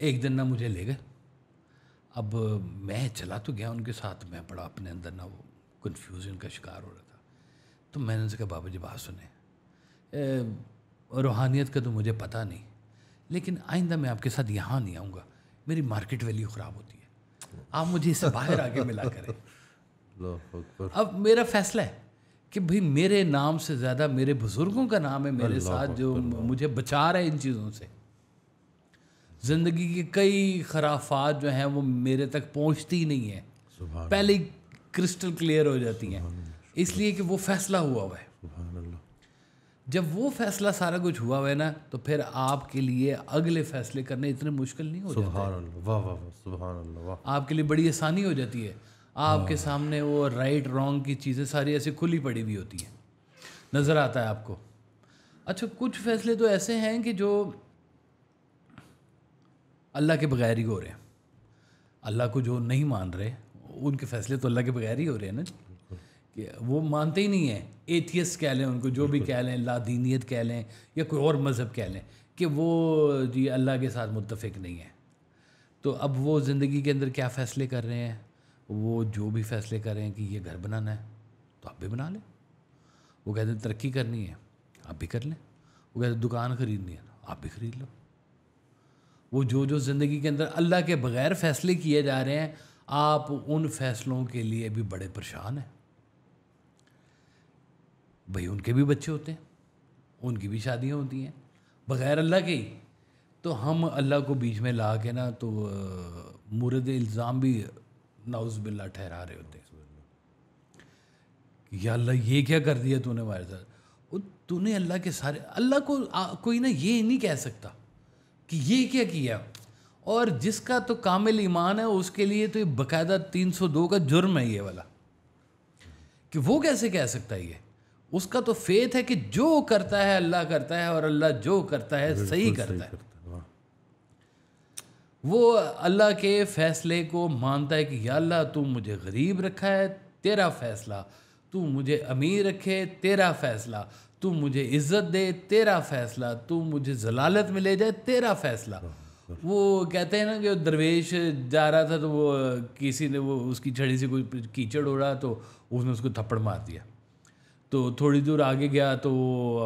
B: एक दिन ना मुझे ले गए। अब मैं चला तो गया उनके साथ, मैं बड़ा अपने अंदर ना, वो कन्फ्यूज़न का शिकार हो रहा था। तो मैंने उनसे कहा, बाबा जी, बात सुने। रूहानियत का तो मुझे पता नहीं, लेकिन आइंदा मैं आपके साथ यहाँ नहीं आऊँगा। मेरी मार्केट वैल्यू ख़राब होती है। आप मुझे इससे बाहर आके मिला करें। अब मेरा फैसला है कि भाई मेरे नाम से ज़्यादा मेरे बुज़ुर्गों का नाम है मेरे साथ जो मुझे बचा रहा है इन चीज़ों से। ज़िंदगी के कई खराफात जो हैं वो मेरे तक पहुँचती ही नहीं है। पहले ही क्रिस्टल क्लियर हो जाती हैं। इसलिए कि वो फैसला हुआ हुआ है। जब वो फैसला सारा कुछ हुआ हुआ है ना तो फिर आपके लिए अगले फैसले करने इतने मुश्किल नहीं हो जाते।
A: वाह वाह वाह।
B: आपके लिए बड़ी आसानी हो जाती है। आपके सामने वो राइट रॉन्ग की चीज़ें सारी ऐसी खुली पड़ी हुई होती हैं। नज़र आता है आपको। अच्छा कुछ फैसले तो ऐसे हैं कि जो अल्लाह के बगैर ही हो रहे हैं। अल्लाह को जो नहीं मान रहे उनके फैसले तो अल्लाह के बगैर ही हो रहे हैं ना कि वो मानते ही नहीं हैं। एथियस कह लें उनको जो भी कह लें लादीनियत कह लें या कोई और मज़हब कह लें कि वो जी अल्लाह के साथ मुतफिक नहीं है। तो अब वो ज़िंदगी के अंदर क्या फ़ैसले कर रहे हैं? वो जो भी फ़ैसले कर कि ये घर बनाना है तो आप भी बना लें। वो कहते हैं, तरक्की करनी है, आप भी कर लें। वो कहते हैं, दुकान ख़रीदनी है, आप भी ख़रीद लो। वो जो जो ज़िंदगी के अंदर अल्लाह के बगैर फ़ैसले किए जा रहे हैं, आप उन फ़ैसलों के लिए भी बड़े परेशान हैं। भाई, उनके भी बच्चे होते हैं, उनकी भी शादियाँ होती हैं, बग़ैर अल्लाह के ही। तो हम अल्लाह को बीच में ला के ना तो मुरद इल्ज़ाम भी नाउज बिल्ला ठहरा रहे होते हैं। या अल्लाह ये क्या कर दिया तूने हमारे साथ? तूने अल्लाह के सारे अल्लाह को आ, कोई ना ये नहीं कह सकता कि ये क्या किया। और जिसका तो कामिल ईमान है उसके लिए तो ये बाकायदा 302 का जुर्म है ये वाला। कि वो कैसे कह सकता है ये? उसका तो फेथ है कि जो करता है अल्लाह करता है और अल्लाह जो करता है सही करता है। वो अल्लाह के फैसले को मानता है कि, या अल्लाह, तू मुझे गरीब रखा है, तेरा फैसला। तू मुझे अमीर रखे, तेरा फैसला। तू मुझे इज़्ज़त दे, तेरा फैसला। तू मुझे जलालत में ले जाए, तेरा फैसला। वो कहते हैं ना कि दरवेश जा रहा था तो वो किसी ने वो उसकी छड़ी से कोई कीचड़ उड़ा तो उसने उसको थप्पड़ मार दिया। तो थोड़ी दूर आगे गया तो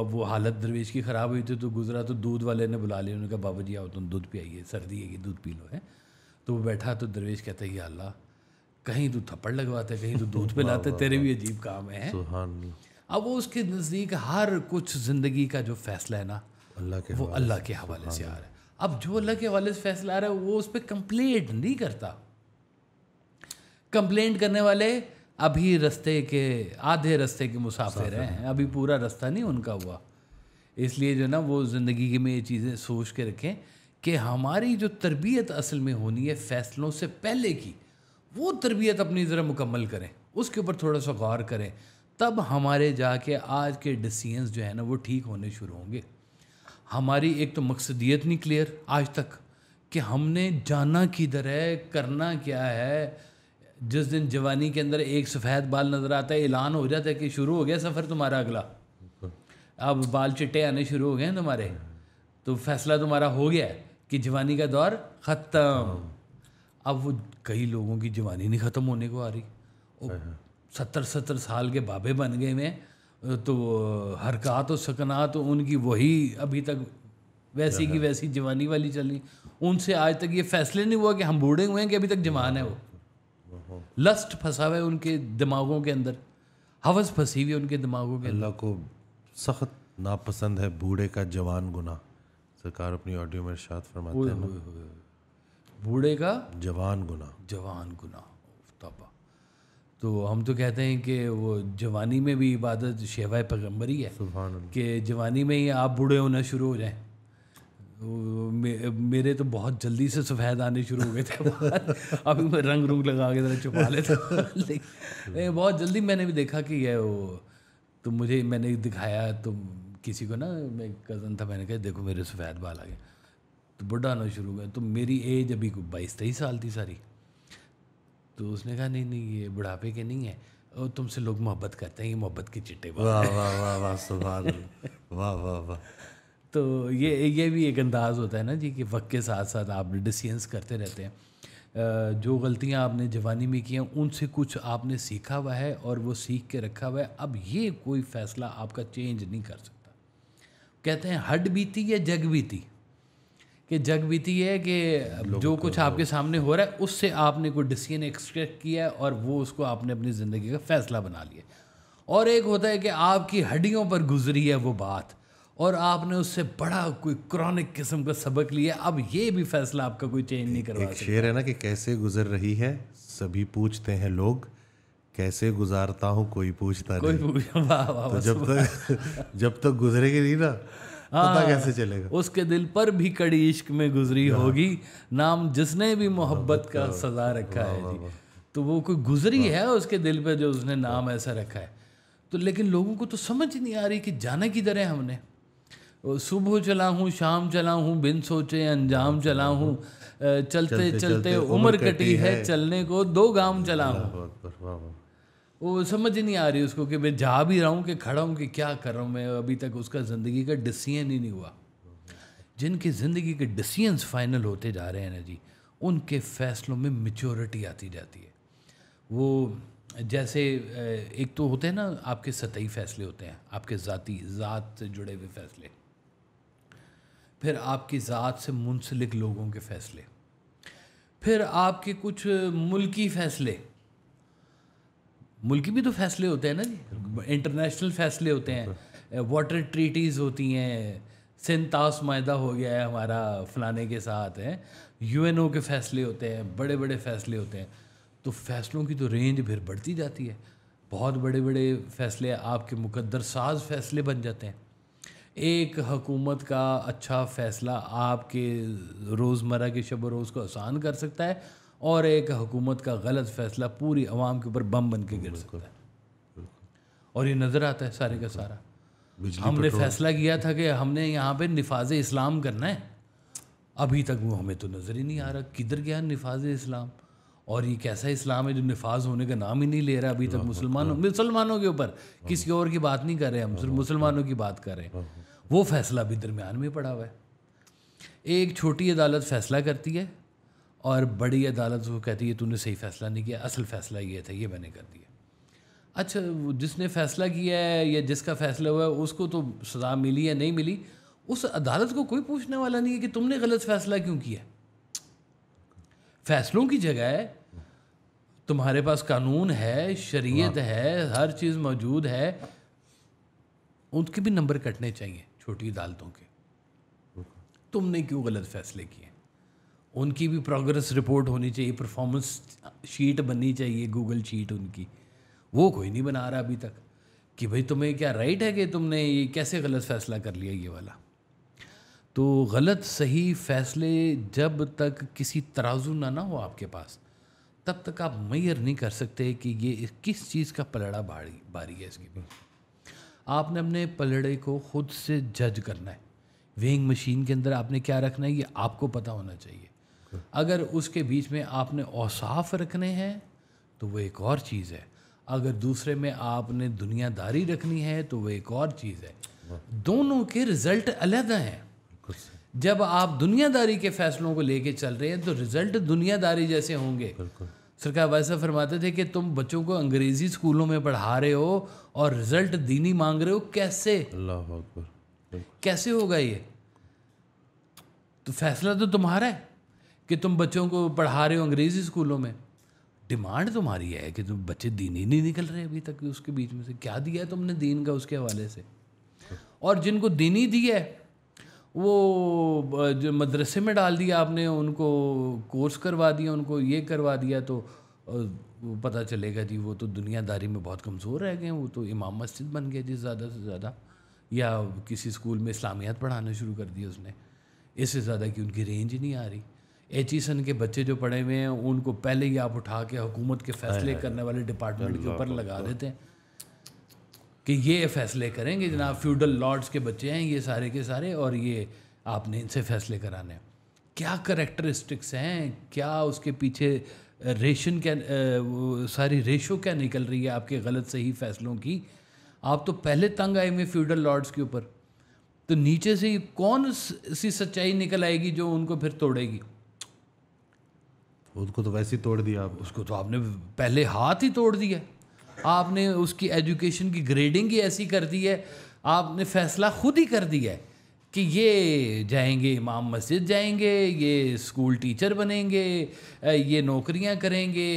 B: अब वो हालत दरवेश की ख़राब हुई थी तो गुजरा तो दूध वाले ने बुला लिया। उन्होंने कहा बाबा जी आओ तुम दूध पियाइए सर्दी है कि दूध पी लो है? तो वो बैठा तो दरवेश कहता है या अल्लाह कहीं तू थप्पड़ लगवाते कहीं तू दूध पिलाते तेरे भी अजीब काम है अब वो उसके नज़दीक हर कुछ ज़िंदगी का जो फैसला है ना
A: अल्लाह के
B: वो अल्लाह के हवाले से आ रहा है। अब जो अल्लाह के हवाले से फैसला आ रहा है वो उस पर कंप्लेंट नहीं करता। कंप्लेंट करने वाले अभी रास्ते के आधे रास्ते के मुसाफिर हैं। अभी पूरा रास्ता नहीं उनका हुआ। इसलिए जो ना वो ज़िंदगी में ये चीज़ें सोच के रखें कि हमारी जो तरबियत असल में होनी है फ़ैसलों से पहले की वो तरबियत अपनी ज़रा मुकम्मल करें। उसके ऊपर थोड़ा सा गौर करें। तब हमारे जाके आज के डिसीजंस जो है ना वो ठीक होने शुरू होंगे। हमारी एक तो मकसदियत नहीं क्लियर आज तक कि हमने जाना किधर है करना क्या है जिस दिन जवानी के अंदर एक सफ़ेद बाल नज़र आता है ऐलान हो जाता है कि शुरू हो गया सफ़र तुम्हारा अगला। अब बाल चिट्टे आने शुरू हो गए हैं तुम्हारे। तो फैसला तुम्हारा हो गया है कि जवानी का दौर ख़त्म। अब वो कई लोगों की जवानी नहीं ख़त्म होने को आ रही। वो सत्तर सत्तर साल के बाबे बन गए में तो हरकत और सकनात तो उनकी वही अभी तक वैसी की वैसी जवानी वाली चल रही। उनसे आज तक ये फैसले नहीं हुआ कि हम बूढ़े हुए हैं कि अभी तक जवान है वो। लस्ट फंसा हुआ है उनके दिमागों के अंदर। हवस फंसी हुई है उनके दिमागों के
A: अल्लाह को सख्त नापसंद है बूढ़े का जवान गुना। सरकार अपनी ऑडियो में इरशाद फरमाते हैं
B: बूढ़े का?
A: जवान गुना।
B: जवान गुना तौबा। तो हम तो कहते हैं कि वो जवानी में भी इबादत शेवा पैगंबर ही है कि जवानी में ही आप बूढ़े होना शुरू हो जाएँ। मे, मेरे तो बहुत जल्दी से सफ़ेद आने शुरू हो गए थे अभी मैं रंग रुंग लगा के ज़रा छुपा लेता लेकिन बहुत जल्दी मैंने भी देखा कि ये वो तो मुझे मैंने दिखाया तो किसी को ना मैं कज़न था मैंने कहा देखो मेरे सफ़ेद बाल आ गए। तो बुढ़ा आना शुरू हो गया। तो मेरी एज अभी बाईस तेईस साल थी सारी। तो उसने कहा नहीं नहीं ये बुढ़ापे के नहीं है। और तुमसे लोग मोहब्बत करते हैं ये मोहब्बत के चिट्टे
A: वाह वाह वाह वाह वाह वाह वाह।
B: तो ये ये भी एक अंदाज़ होता है ना जी कि वक्त के साथ साथ आप डिसीजंस करते रहते हैं। जो गलतियाँ आपने जवानी में की हैं उनसे कुछ आपने सीखा हुआ है और वो सीख के रखा हुआ है। अब ये कोई फ़ैसला आपका चेंज नहीं कर सकता। कहते हैं हड बीती या जग बीती? कि जग बीती है कि जो कुछ आपके सामने हो रहा है उससे आपने कोई डिसीज़न एक्सपेक्ट किया है और वो उसको आपने अपनी ज़िंदगी का फ़ैसला बना लिया और एक होता है कि आपकी हड्डियों पर गुजरी है वो बात। और आपने उससे बड़ा कोई क्रॉनिक किस्म का सबक लिया अब ये भी फैसला आपका कोई चेंज नहीं करवा
A: एक शेर है ना कि कैसे गुजर रही है सभी पूछते हैं लोग कैसे गुजारता हूँ कोई पूछता
B: कोई
A: नहीं।
B: पूछ- वाह वाह
A: तो जब तक जब तक गुजरेगी नहीं ना पता कैसे चलेगा।
B: उसके दिल पर भी कड़ी इश्क में गुजरी होगी नाम जिसने भी मोहब्बत का सजा रखा है जी। तो वो कोई गुजरी है उसके दिल पे जो उसने नाम ऐसा रखा है? तो लेकिन लोगों को तो समझ नहीं आ रही कि जाना किधर है हमने। सुबह चला हूँ शाम चला हूँ बिन सोचे अंजाम चला हूँ अ, चलते चलते उम्र कटी है चलने को दो गाँव चला हूँ वो समझ नहीं आ रही उसको कि मैं जा भी रहा हूँ कि खड़ा हूँ कि क्या कर रहा हूँ मैं अभी तक उसका ज़िंदगी का डिसीज़न ही नहीं हुआ। जिनकी ज़िंदगी के डिसीजंस फाइनल होते जा रहे हैं ना जी उनके फैसलों में मेच्योरिटी आती जाती है। वो जैसे एक तो होते हैं ना आपके सतही फैसले होते हैं आपके ज़ाती ज़ात से जुड़े हुए फैसले। फिर आपकी ज़ात से मुंसलिक लोगों के फैसले फिर आपके कुछ मुल्की फैसले। मुल्की भी तो फैसले होते हैं ना जी? इंटरनेशनल फैसले होते हैं। वाटर ट्रीटीज़ होती हैं। सिंतास मायदा हो गया है हमारा फलाने के साथ है। यूएनओ के फैसले होते हैं बड़े बड़े फैसले होते हैं। तो फैसलों की तो रेंज फिर बढ़ती जाती है। बहुत बड़े बड़े फैसले आपके मुकद्दर साज फैसले बन जाते हैं। एक हकूमत का अच्छा फ़ैसला आपके रोज़मर्रा के शब रोज़ को आसान कर सकता है और एक हुकूमत का गलत फ़ैसला पूरी आवाम के ऊपर बम बन के गिर सकता है। और ये नज़र आता है सारे का सारा। हमने फैसला किया था कि हमने यहाँ पे नफाज इस्लाम करना है। अभी तक वो हमें तो नज़र ही नहीं आ रहा किधर गया नफाज इस्लाम। और ये कैसा इस्लाम है जो नफाज होने का नाम ही नहीं ले रहा अभी तक मुसलमानों मुसलमानों के ऊपर। किसी और की बात नहीं कर रहे हम सिर्फ़ मुसलमानों की बात कर रहे हैं। वो फैसला भी दरमियान में पड़ा हुआ है। एक छोटी अदालत फैसला करती है और बड़ी अदालत उसको कहती है तूने सही फैसला नहीं किया असल फैसला ये था ये मैंने कर दिया। अच्छा वो जिसने फैसला किया है या जिसका फैसला हुआ है उसको तो सज़ा मिली या नहीं मिली उस अदालत को कोई पूछने वाला नहीं है कि तुमने गलत फैसला क्यों किया। फैसलों की जगह है तुम्हारे पास कानून है शरीयत है हर चीज़ मौजूद है उनके भी नंबर कटने चाहिए। छोटी अदालतों के। तुमने क्यों गलत फैसले किए? उनकी भी प्रोग्रेस रिपोर्ट होनी चाहिए परफॉर्मेंस शीट बननी चाहिए गूगल शीट उनकी। वो कोई नहीं बना रहा अभी तक कि भाई तुम्हें क्या राइट है कि तुमने ये कैसे गलत फैसला कर लिया ये वाला? तो गलत सही फैसले जब तक किसी तराजू ना ना हो आपके पास, तब तक आप मैयर नहीं कर सकते कि ये किस चीज़ का पलड़ा बारी बारी है इसकी भी आपने अपने पलड़े को खुद से जज करना है। वेइंग मशीन के अंदर आपने क्या रखना है, ये आपको पता होना चाहिए। अगर उसके बीच में आपने औसाफ रखने हैं तो वो एक और चीज़ है। अगर दूसरे में आपने दुनियादारी रखनी है तो वो एक और चीज़ है। दोनों के रिज़ल्ट अलग हैं। जब आप दुनियादारी के फैसलों को लेके चल रहे हैं तो रिज़ल्ट दुनियादारी जैसे होंगे। सरकार वैसा फरमाते थे कि तुम बच्चों को अंग्रेज़ी स्कूलों में पढ़ा रहे हो और रिज़ल्ट दीनी मांग रहे हो कैसे?
A: अल्लाह अकबर।
B: कैसे होगा ये? तो फैसला तो तुम्हारा है कि तुम बच्चों को पढ़ा रहे हो अंग्रेज़ी स्कूलों में। डिमांड तुम्हारी है कि तुम बच्चे दीन ही नहीं निकल रहे अभी तक उसके बीच में से। क्या दिया है तुमने दीन का उसके हवाले से? और जिनको दीनी दिया है वो जो मदरसे में डाल दिया आपने उनको कोर्स करवा दिया उनको ये करवा दिया तो पता चलेगा जी वो तो दुनियादारी में बहुत कमज़ोर रह गए वो तो इमाम मस्जिद बन गए जी ज़्यादा से ज़्यादा या किसी स्कूल में इस्लामियात पढ़ाना शुरू कर दिया उसने। इससे ज़्यादा कि उनकी रेंज ही नहीं आ रही। एच ई सन के बच्चे जो पढ़े हुए हैं उनको पहले ही आप उठा के हुकूमत के फैसले करने वाले डिपार्टमेंट के ऊपर लगा देते हैं। कि ये फैसले करेंगे जनाब फ्यूडल लॉर्ड्स के बच्चे हैं ये सारे के सारे और ये आपने इनसे फैसले कराने हैं। क्या करेक्टरिस्टिक्स हैं? क्या उसके पीछे रेशन क्या सारी रेशो क्या निकल रही है आपके गलत सही फैसलों की? आप तो पहले तंग आए हुए फ्यूडल लॉर्ड्स के ऊपर। तो नीचे से कौन सी सच्चाई निकल आएगी जो उनको फिर तोड़ेगी?
A: उसको तो वैसे ही तोड़ दिया आप।
B: उसको तो आपने पहले हाथ ही तोड़ दिया। आपने उसकी एजुकेशन की ग्रेडिंग ही ऐसी कर दी है आपने फैसला खुद ही कर दिया है कि ये जाएँगे इमाम मस्जिद जाएँगे ये स्कूल टीचर बनेंगे ये नौकरियाँ करेंगे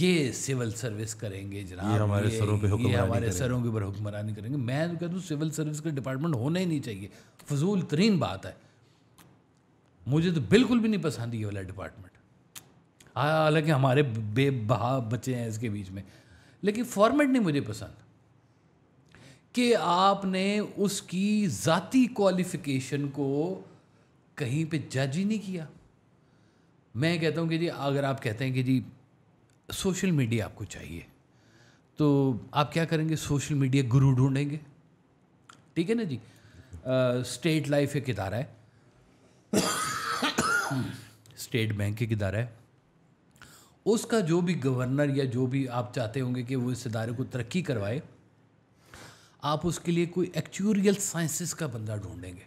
B: ये सिविल सर्विस करेंगे जनाब
A: ये हमारे सरों पे
B: ये हमारे सरों के ऊपर हुक्मरानी करेंगे। मैं तो कहता हूँ सिविल सर्विस का डिपार्टमेंट होना ही नहीं चाहिए। फजूल तरीन बात है। मुझे तो बिल्कुल भी नहीं पसंद ये वाला डिपार्टमेंट हालाँकि हमारे बेबहा बच्चे हैं इसके बीच में। लेकिन फॉर्मेट नहीं मुझे पसंद। कि आपने उसकी ज़ाती क्वालिफिकेशन को कहीं पे जज ही नहीं किया। मैं कहता हूँ कि जी, अगर आप कहते हैं कि जी सोशल मीडिया आपको चाहिए तो आप क्या करेंगे? सोशल मीडिया गुरु ढूंढेंगे। ठीक है ना जी? स्टेट लाइफ एक इदारा है। स्टेट बैंक एक इदारा है। उसका जो भी गवर्नर या जो भी आप चाहते होंगे कि वो इस इदारे को तरक्की करवाए आप उसके लिए कोई एक्चुरियल साइंसिस का बंदा ढूंढेंगे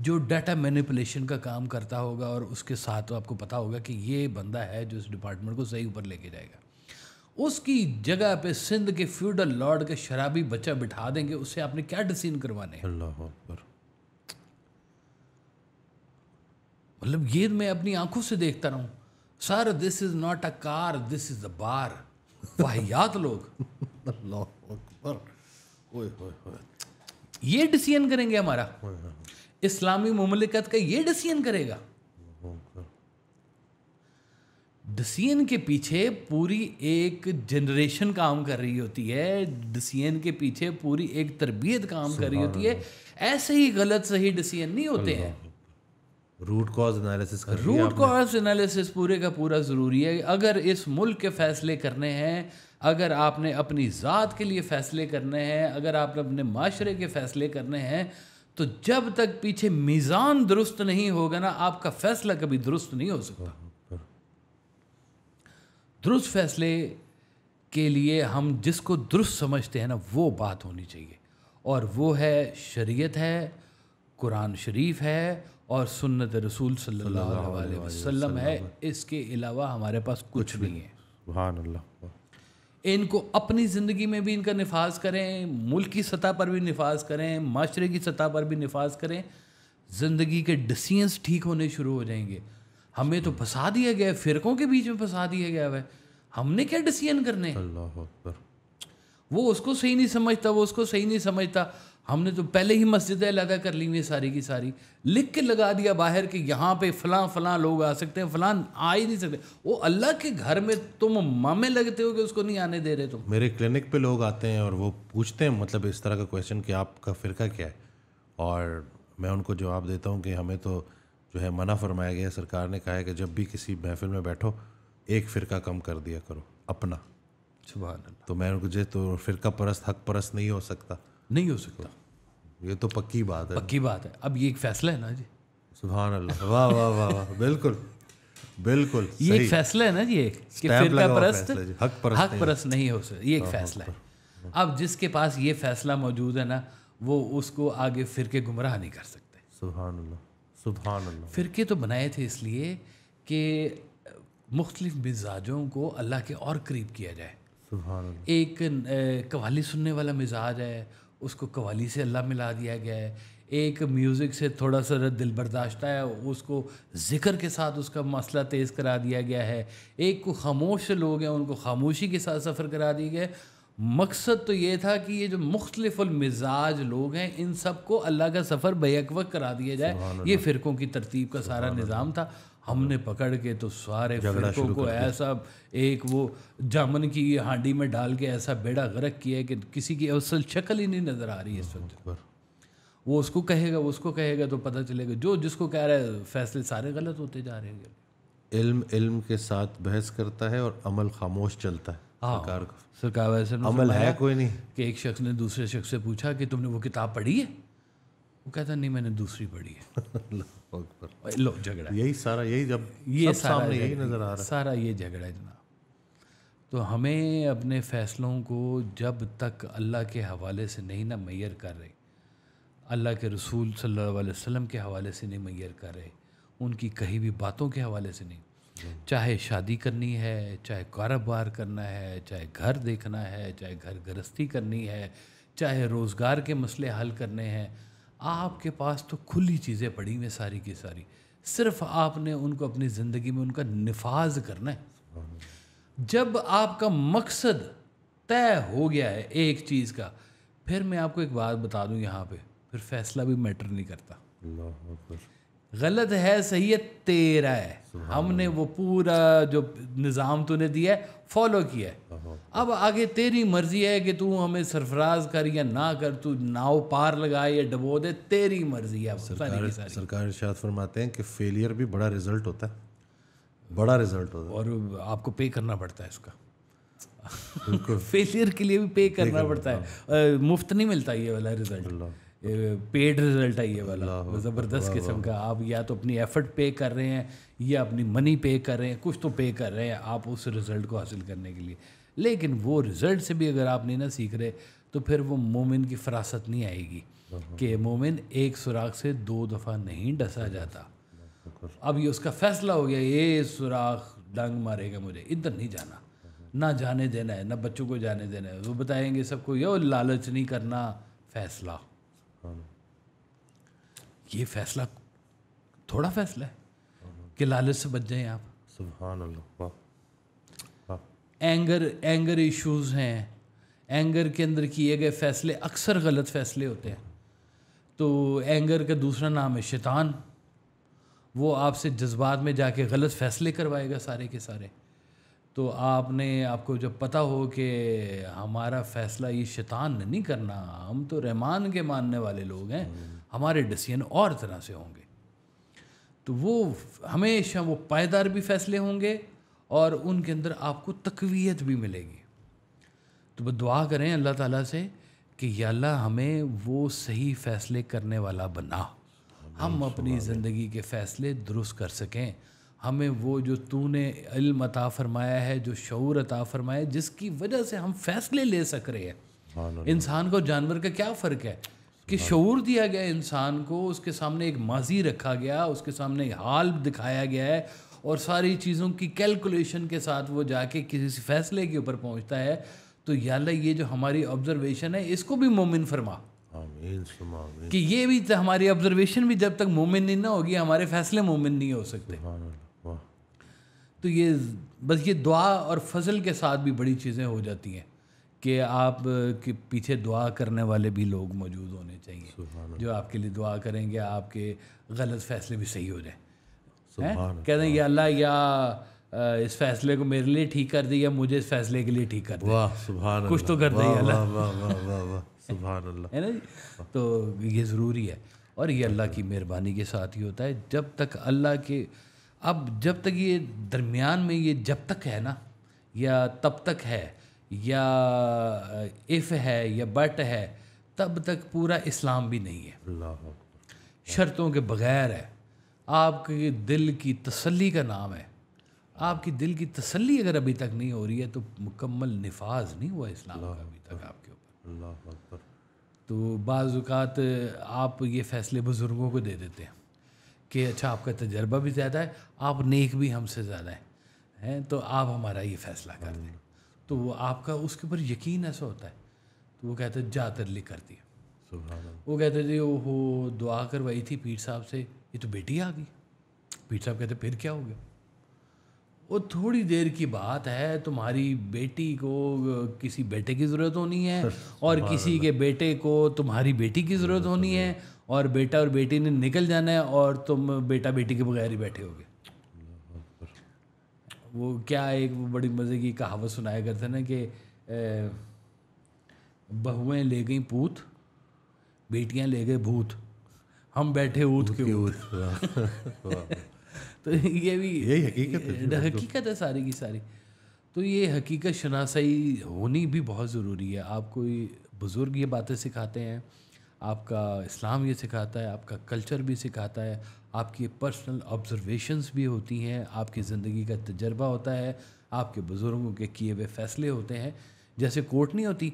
B: जो डाटा मैनिपुलेशन का काम करता होगा और उसके साथ तो आपको पता होगा कि ये बंदा है जो इस डिपार्टमेंट को सही ऊपर लेके जाएगा। उसकी जगह पे सिंध के फ्यूडल लॉर्ड के शराबी बच्चा बिठा देंगे उससे आपने क्या डिसीन करवाने मतलब ये मैं अपनी आँखों से देखता रहूँ। Sir this is not a car this is a bar वाहियात लोग। ये डिसीज़न करेंगे हमारा। इस्लामी ममलिकत का ये डिसीज़न करेगा। डिसीज़न के पीछे पूरी एक जनरेशन काम कर रही होती है। डिसीज़न के पीछे पूरी एक तरबियत काम कर रही होती है। ऐसे ही गलत सही डिसीज़न नहीं होते हैं।
A: रूट कॉज एनालिसिस कर
B: रूट कॉज एनालिसिस पूरे का पूरा ज़रूरी है। अगर इस मुल्क के फ़ैसले करने हैं अगर आपने अपनी ज़ात के लिए फ़ैसले करने हैं अगर आपने अपने माशरे के फ़ैसले करने हैं तो जब तक पीछे मीज़ान दुरुस्त नहीं होगा ना आपका फ़ैसला कभी दुरुस्त नहीं हो सकता। दुरुस्त फैसले के लिए हम जिसको दुरुस्त समझते हैं ना वो बात होनी चाहिए। और वो है शरीयत है कुरान शरीफ है और सुन्नत रसूल सल्लल्लाहु अलैहि वसल्लम है इसके अलावा हमारे पास कुछ कुछ नहीं है।
A: अल्लाह
B: इनको अपनी ज़िंदगी में भी इनका नफाज करें मुल्क की सतह पर भी नफाज करें माशरे की सतह पर भी नफाज करें ज़िंदगी के डिसीजंस ठीक होने शुरू हो जाएँगे। हमें तो फंसा दिया गया है फिरकों के बीच में फंसा दिया गया है। हमने क्या डिसीज़न करने वो उसको सही नहीं समझता वो उसको सही नहीं समझता। हमने तो पहले ही मस्जिदें अलहदा कर ली हुई हैं सारी की सारी। लिख के लगा दिया बाहर कि यहाँ पे फलां फलां लोग आ सकते हैं फलां आ ही नहीं सकते। वो अल्लाह के घर में तुम मामे लगते हो कि उसको नहीं आने दे रहे तुम?
A: मेरे क्लिनिक पे लोग आते हैं और वो पूछते हैं मतलब इस तरह का क्वेश्चन कि आपका फ़िरका क्या है? और मैं उनको जवाब देता हूँ कि हमें तो जो है मना फरमाया गया सरकार ने कहा है कि जब भी किसी महफिल में बैठो एक फ़िरका कम कर दिया करो अपना।
B: सुबह
A: तो मैं उनको जे तो फ़िरका परस्त हक परस्त नहीं हो सकता।
B: नहीं हो सकता।
A: ये तो पक्की बात है।
B: पक्की बात है। अब ये एक फैसला है ना जी।
A: सुबहान अल्लाह वाह वाह वाह वाह। बिल्कुल बिल्कुल
B: ये एक फैसला है ना जी एक कि फिरका परस्त?
A: हक परस्त
B: हक परस्त नहीं हो सकता। ये एक फैसला है। अब जिसके पास ये फैसला मौजूद है ना वो उसको आगे फिरके गुमराह नहीं कर सकते।
A: सुबहान अल्लाह सुबहान अल्लाह
B: फिरके तो बनाए थे इसलिए कि मुख्तलिफ़ मिजाजों को अल्लाह के और करीब किया जाए। एक कवाली सुनने वाला मिजाज है उसको कवाली से अल्लाह मिला दिया गया है। एक म्यूज़िक से थोड़ा सा दिल बर्दाश्ता है उसको ज़िक्र के साथ उसका मसला तेज़ करा दिया गया है। एक को खामोश लोग हैं उनको खामोशी के साथ सफ़र करा दिया गया है। मकसद तो ये था कि ये जो मुख्तलिफ़ मिजाज लोग हैं इन सबको अल्लाह का सफ़र बेअकवक करा दिया जाए। ये फ़िरक़ों की तरतीब का सारा निज़ाम था। हमने पकड़ के तो सारे फिरकों को ऐसा एक वो जामन की हांडी में डाल के ऐसा बेड़ा गर्क किया है कि किसी की असल शक्ल ही नहीं नज़र आ रही है इस वक्त। वो उसको कहेगा वो उसको कहेगा तो पता चलेगा। जो जिसको कह रहा है फैसले सारे गलत होते जा रहे हैं।
A: इल्म इल्म के साथ बहस करता है और अमल खामोश चलता है
B: हाँ।
A: सरकार का।
B: सरकार वैसे
A: अमल है कोई नहीं।
B: कि एक शख्स ने दूसरे शख्स से पूछा कि तुमने वो किताब पढ़ी है? वो कहता नहीं मैंने दूसरी पढ़ी है।
A: अल्लाह अकबर
B: लो झगड़ा
A: यही सारा यही जब
B: ये
A: सब
B: सारा
A: सामने यही नज़र आ रहा
B: सारा ये झगड़ा है जनाब। तो हमें अपने फ़ैसलों को जब तक अल्लाह के हवाले से नहीं ना मैयर कर रहे अल्लाह के रसूल सल्लल्लाहु अलैहि वसल्लम के हवाले से नहीं मैयर कर रहे उनकी कही भी बातों के हवाले से नहीं चाहे शादी करनी है चाहे कारोबार करना है चाहे घर देखना है चाहे घर गृहस्थी करनी है चाहे रोज़गार के मसले हल करने हैं आपके पास तो खुली चीज़ें पड़ी हुई सारी की सारी। सिर्फ़ आपने उनको अपनी ज़िंदगी में उनका नफाज करना है। जब आपका मकसद तय हो गया है एक चीज़ का, फिर मैं आपको एक बात बता दूँ यहाँ पे, फिर फैसला भी मैटर नहीं करता। गलत है सही है तेरा है। हमने वो पूरा जो निज़ाम तूने दिया है फॉलो किया है। अब आगे तेरी मर्ज़ी है कि तू हमें सरफराज कर या ना कर तू नाव पार लगाए या डबो दे तेरी मर्ज़ी है। अब सारी।
A: सरकार इरशाद फरमाते हैं कि फेलियर भी बड़ा रिज़ल्ट होता है। बड़ा रिज़ल्ट होता है।
B: और आपको पे करना पड़ता है इसका फेलियर के लिए भी पे करना पड़ता है। मुफ़्त नहीं मिलता ये वाला रिज़ल्ट पेड रिज़ल्ट है ये वाला। ज़बरदस्त किस्म का। आप या तो अपनी एफर्ट पे कर रहे हैं या अपनी मनी पे कर रहे हैं कुछ तो पे कर रहे हैं आप उस रिज़ल्ट को हासिल करने के लिए। लेकिन वो रिज़ल्ट से भी अगर आप नहीं ना सीख रहे तो फिर वो मोमिन की फरासत नहीं आएगी कि मोमिन एक सुराख से दो दफ़ा नहीं डसा जाता। अब ये उसका फैसला हो गया ये सुराख डंग मारेगा मुझे। इधर नहीं जाना। ना जाने देना है ना बच्चों को जाने देना है। वो बताएँगे सबको यो लालच नहीं करना फैसला ये फैसला थोड़ा फैसला है कि लालच से बच जाएँ आप।
A: सुबहान अल्लाह
B: एंगर एंगर इश्यूज़ हैं। एंगर के अंदर किए गए फैसले अक्सर गलत फैसले होते हैं। तो एंगर का दूसरा नाम है शैतान। वो आपसे जज्बात में जाके गलत फैसले करवाएगा सारे के सारे। तो आपने आपको जब पता हो कि हमारा फ़ैसला ये शैतान ने नहीं करना हम तो रहमान के मानने वाले लोग हैं हमारे डिसीज़न और तरह से होंगे। तो वो हमेशा वो पायदार भी फैसले होंगे और उनके अंदर आपको तकवीत भी मिलेगी। तो बस दुआ करें अल्लाह ताला से कि या अल्लाह हमें वो सही फ़ैसले करने वाला बना। हम अपनी ज़िंदगी के फ़ैसले दुरुस्त कर सकें। हमें वो जो तूने इल्म अता फरमाया है जो शऊर अता फरमाया है जिसकी वजह से हम फ़ैसले ले सक रहे हैं। इंसान को जानवर का क्या फ़र्क है? कि शऊर दिया गया इंसान को उसके सामने एक माजी रखा गया उसके सामने एक हाल दिखाया गया है और सारी चीज़ों की कैलकुलेशन के साथ वो जाके किसी फैसले के ऊपर पहुँचता है तो याल्ला ये जो हमारी ऑब्जर्वेशन है इसको भी मोमिन फरमा। कि ये भी हमारी ऑब्जर्वेशन भी जब तक मोमिन नहीं ना होगी हमारे फैसले मोमिन नहीं हो सकते। तो ये बस ये दुआ और फजल के साथ भी बड़ी चीज़ें हो जाती हैं कि आप के पीछे दुआ करने वाले भी लोग मौजूद होने चाहिए। जो आपके लिए दुआ करेंगे आपके गलत फैसले भी सही हो जाए। कहते हैं या अल्लाह या इस फैसले को मेरे लिए ठीक कर दे या मुझे इस फैसले के लिए ठीक कर दे।
A: वाह
B: कुछ तो कर दे है ना तो ये ज़रूरी है। और ये अल्लाह की मेहरबानी के साथ ही होता है। जब तक अल्लाह के अब जब तक ये दरमियान में ये जब तक है ना या तब तक है या इफ़ है या बट है तब तक पूरा इस्लाम भी नहीं है। शर्तों के बगैर है। आपके दिल की तसल्ली का नाम है। आपकी दिल की तसल्ली अगर अभी तक नहीं हो रही है तो मुकम्मल निफाज नहीं हुआ इस्लाम का अभी तक आपके ऊपर। तो बाज़ात आप ये फ़ैसले बुज़ुर्गों को दे देते हैं। कि अच्छा आपका तजर्बा भी ज़्यादा है आप नेक भी हमसे ज़्यादा है। हैं तो आप हमारा ये फ़ैसला कर दें। तो वो आपका उसके ऊपर यकीन ऐसा होता है। तो वो कहते हैं जा तरली कर दिया। वो कहते जी ओहो दुआ करवाई थी पीर साहब से ये तो बेटी आ गई। पीर साहब कहते फिर क्या हो गया? वो थोड़ी देर की बात है तुम्हारी बेटी को किसी बेटे की ज़रूरत होनी है और किसी के बेटे को तुम्हारी बेटी की ज़रूरत होनी है। और बेटा और बेटी ने निकल जाना है और तुम बेटा बेटी के बगैर ही बैठे होगे। वो क्या एक बड़ी मज़े की कहावत सुनाया करते ना कि बहुएँ ले गई पूत बेटियाँ ले गए भूत। हम बैठे ऊत के ऊत तो ये भी
A: यही हकीकत है
B: हकीकत है सारी की सारी। तो ये हकीकत शनासाई होनी भी बहुत ज़रूरी है। आपको ये बुज़ुर्ग ये बातें सिखाते हैं आपका इस्लाम ये सिखाता है, आपका कल्चर भी सिखाता है, आपकी पर्सनल ऑब्जर्वेशंस भी होती हैं, आपकी ज़िंदगी का तजर्बा होता है, आपके बुज़ुर्गों के किए हुए फ़ैसले होते हैं। जैसे कोर्ट नहीं होती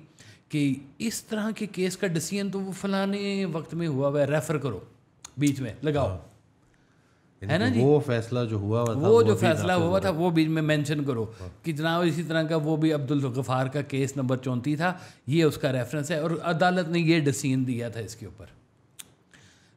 B: कि इस तरह के केस का डिसीज़न तो वो फलाने वक्त में हुआ हुआ है, रेफ़र करो, बीच में, लगाओ।
A: है ना जी? वो फैसला जो हुआ था
B: वो जो फैसला हुआ था वो बीच में मेंशन करो। कि जनाब इसी तरह का वो भी अब्दुल गफ़ार का केस नंबर चौंतीस था ये उसका रेफरेंस है और अदालत ने ये डिसीज़न दिया था इसके ऊपर।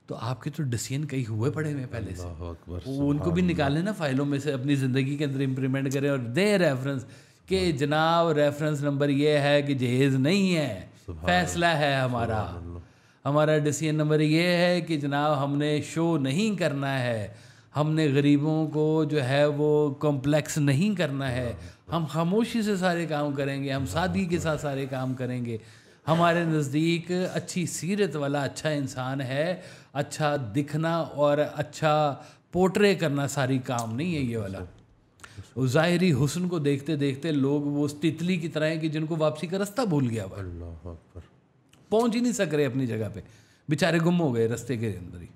B: तो आपके तो डिसीज़न कई हुए पड़े हुए पहले से। वो उनको भी निकालें ना फाइलों में से अपनी ज़िंदगी के अंदर इम्प्लीमेंट करें और दे रेफरेंस कि जनाब रेफरेंस नंबर ये है कि जहेज़ नहीं है फैसला है हमारा। हमारा डिसीज़न नंबर ये है कि जनाब हमने शो नहीं करना है। हमने गरीबों को जो है वो कॉम्प्लेक्स नहीं करना है। हम खामोशी से सारे काम करेंगे हम सादगी के साथ सारे काम करेंगे। हमारे नज़दीक अच्छी सीरत वाला अच्छा इंसान है अच्छा दिखना और अच्छा पोर्ट्रे करना सारी काम नहीं है ये वाला। ज़ाहरी हुसन को देखते देखते लोग वो तितली की तरह हैं कि जिनको वापसी का रास्ता भूल गया हुआ। पहुँच ही नहीं सक रहे अपनी जगह पे। बेचारे गुम हो गए रास्ते के अंदर ही।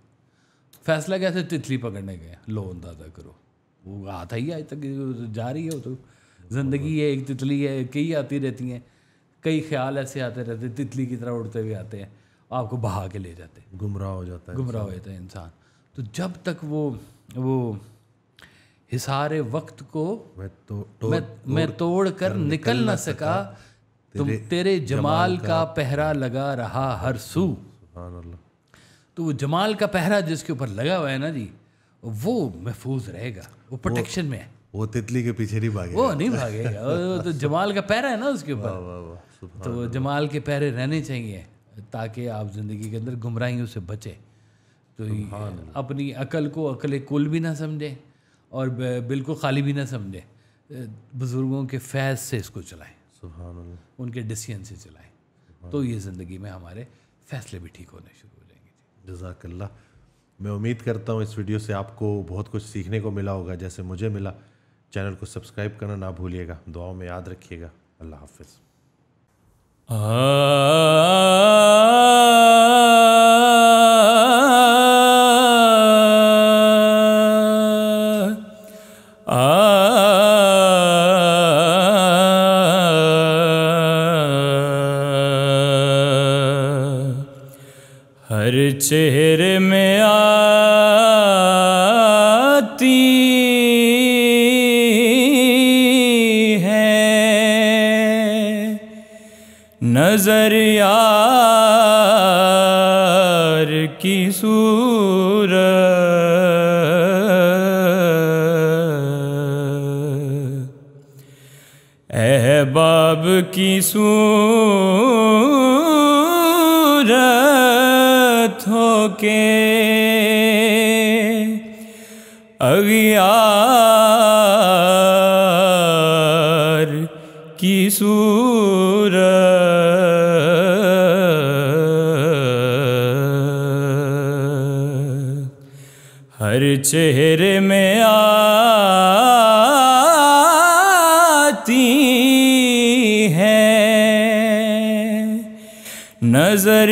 B: फैसला क्या था तितली पकड़ने गए लो अंदाज़ा करो। वो आता ही आज तक जा रही है वो तो। ज़िंदगी है एक तितली है कई आती रहती हैं। कई ख्याल ऐसे आते रहते हैं, तितली की तरह उड़ते हुए आते हैं। आपको बहा के ले जाते हैं।
A: गुमराह हो जाता है
B: गुमराह हो जाता है इंसान। तो जब तक वो वो हिसार वक्त को
A: मैं तो
B: मैं मैं तोड़ कर निकल न सका तुम तेरे जमाल का पहरा लगा रहा हर सू।
A: अल्लाह।
B: तो वो जमाल का पहरा जिसके ऊपर लगा हुआ है ना जी वो महफूज रहेगा वो प्रोटेक्शन में है।
A: वो तितली के पीछे नहीं भागे
B: वो नहीं भागेगा वो तो जमाल का पहरा है ना उसके ऊपर। तो जमाल के पहरे रहने चाहिए ताकि आप ज़िंदगी के अंदर गुमराहियों से बचें। तो अपनी अकल को अकल कुल भी ना समझें और बिल्कुल खाली भी ना समझें। बुज़ुर्गों के फैज़ से इसको चलाएँ। उनके डिसीज़न से चलाएँ। तो ये ज़िंदगी में हमारे फैसले भी ठीक होने शुरू
A: जजाकल्ला मैं उम्मीद करता हूँ इस वीडियो से आपको बहुत कुछ सीखने को मिला होगा, जैसे मुझे मिला। चैनल को सब्सक्राइब करना ना भूलिएगा। दुआओं में याद रखिएगा। अल्लाह हाफिज़।
C: चेहरे में आती है। नज़र यार की सूर अहबाब की सूर होके अगियार की सूरत। हर चेहरे में आती है नज़र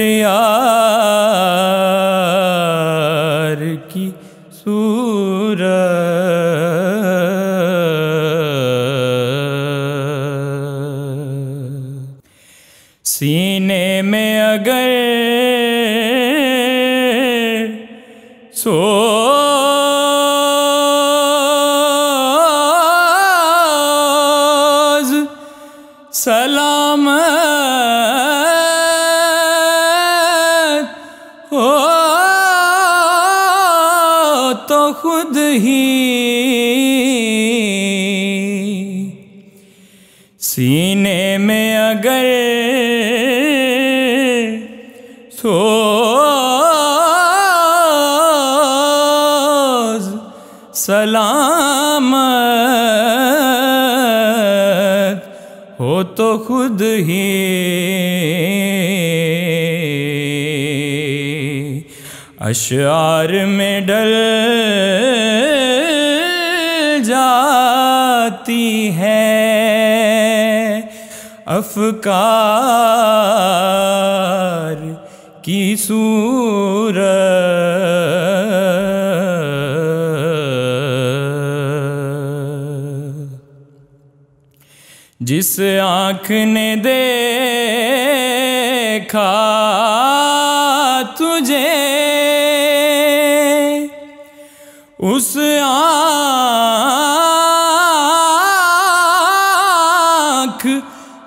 C: तो खुद ही अशार में डल जाती है। अफकार की सूरत जिस आँख ने देखा तुझे उस आँख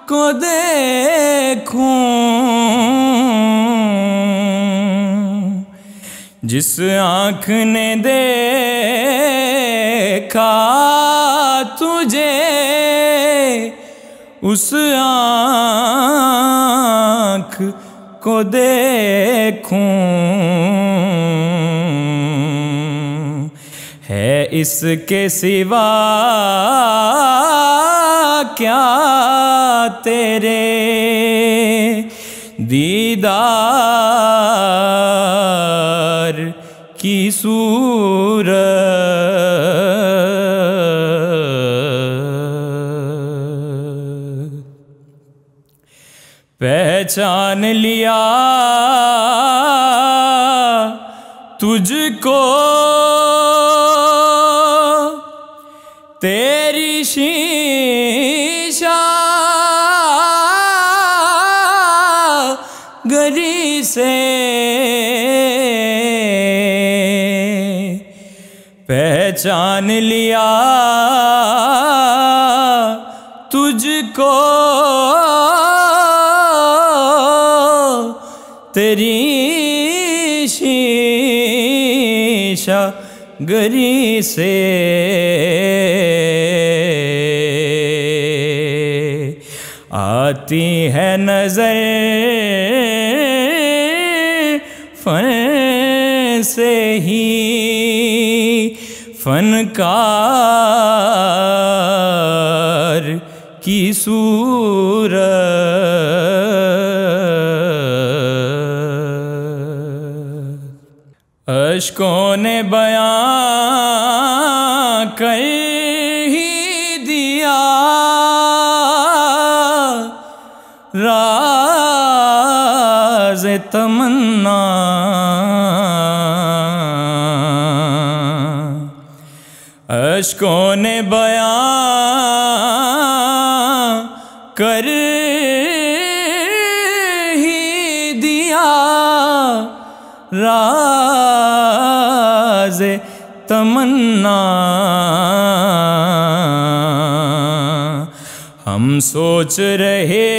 C: को देखूँ। जिस आँख ने देखा तुझे उस आँख को देखूँ। है इसके सिवा क्या तेरे दीदार की सूरत? पहचान लिया। तुझको तेरी शीशा गरी से पहचान लिया। शीशा गरी से। आती है नज़र फन से ही फनकार की सूरत। अशकों ने बयां कर ही दिया। राज तमन्ना। अशकों ने बयां सोच रहे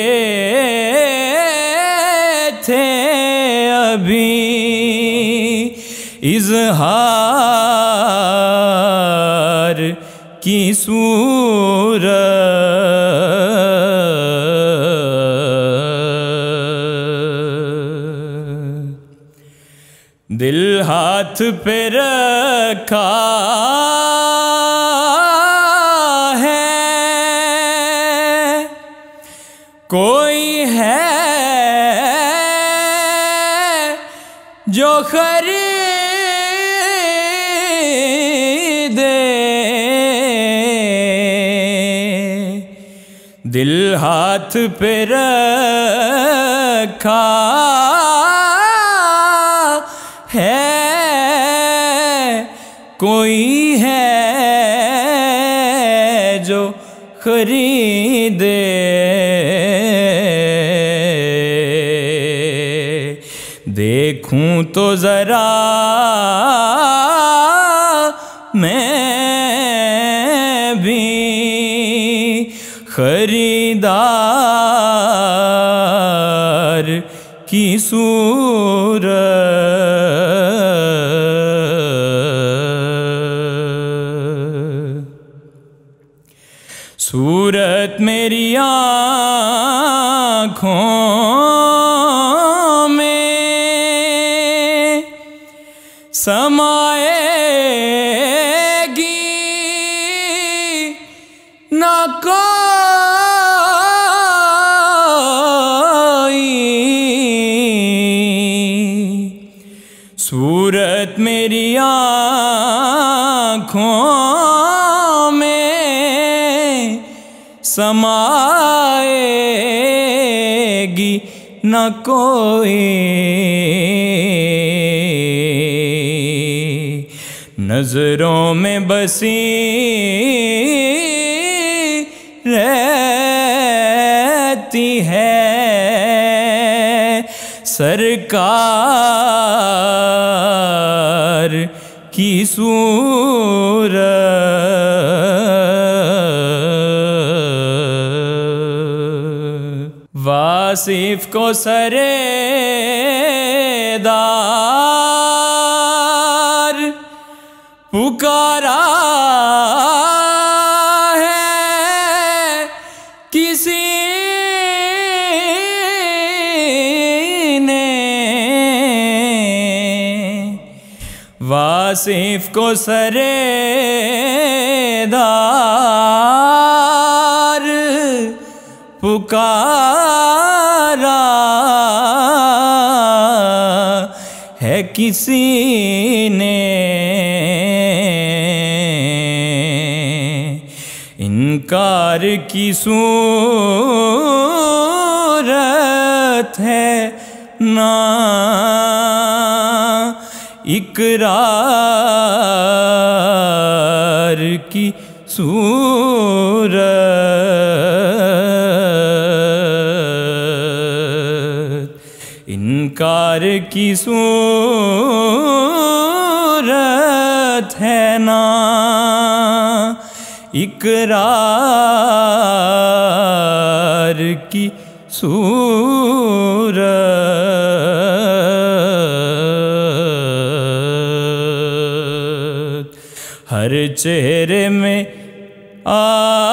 C: थे अभी। इजहार की सूरत। दिल हाथ पे रखा दिल हाथ पे रखा है कोई है जो खरीदे। देखूँ तो जरा की सूरत सूरत मेरी आँखों समाएगी न कोई। नज़रों में बसी रहती है सरकार की सूरत। वासिफ को सरेदार पुकारा है किसी ने। वासिफ को सरेदार पुकारा किसी ने इनकार की सूरत है ना इकरार की सूरत। इनकार की सूरत है ना। इकरार की सूरत। हर चेहरे में आती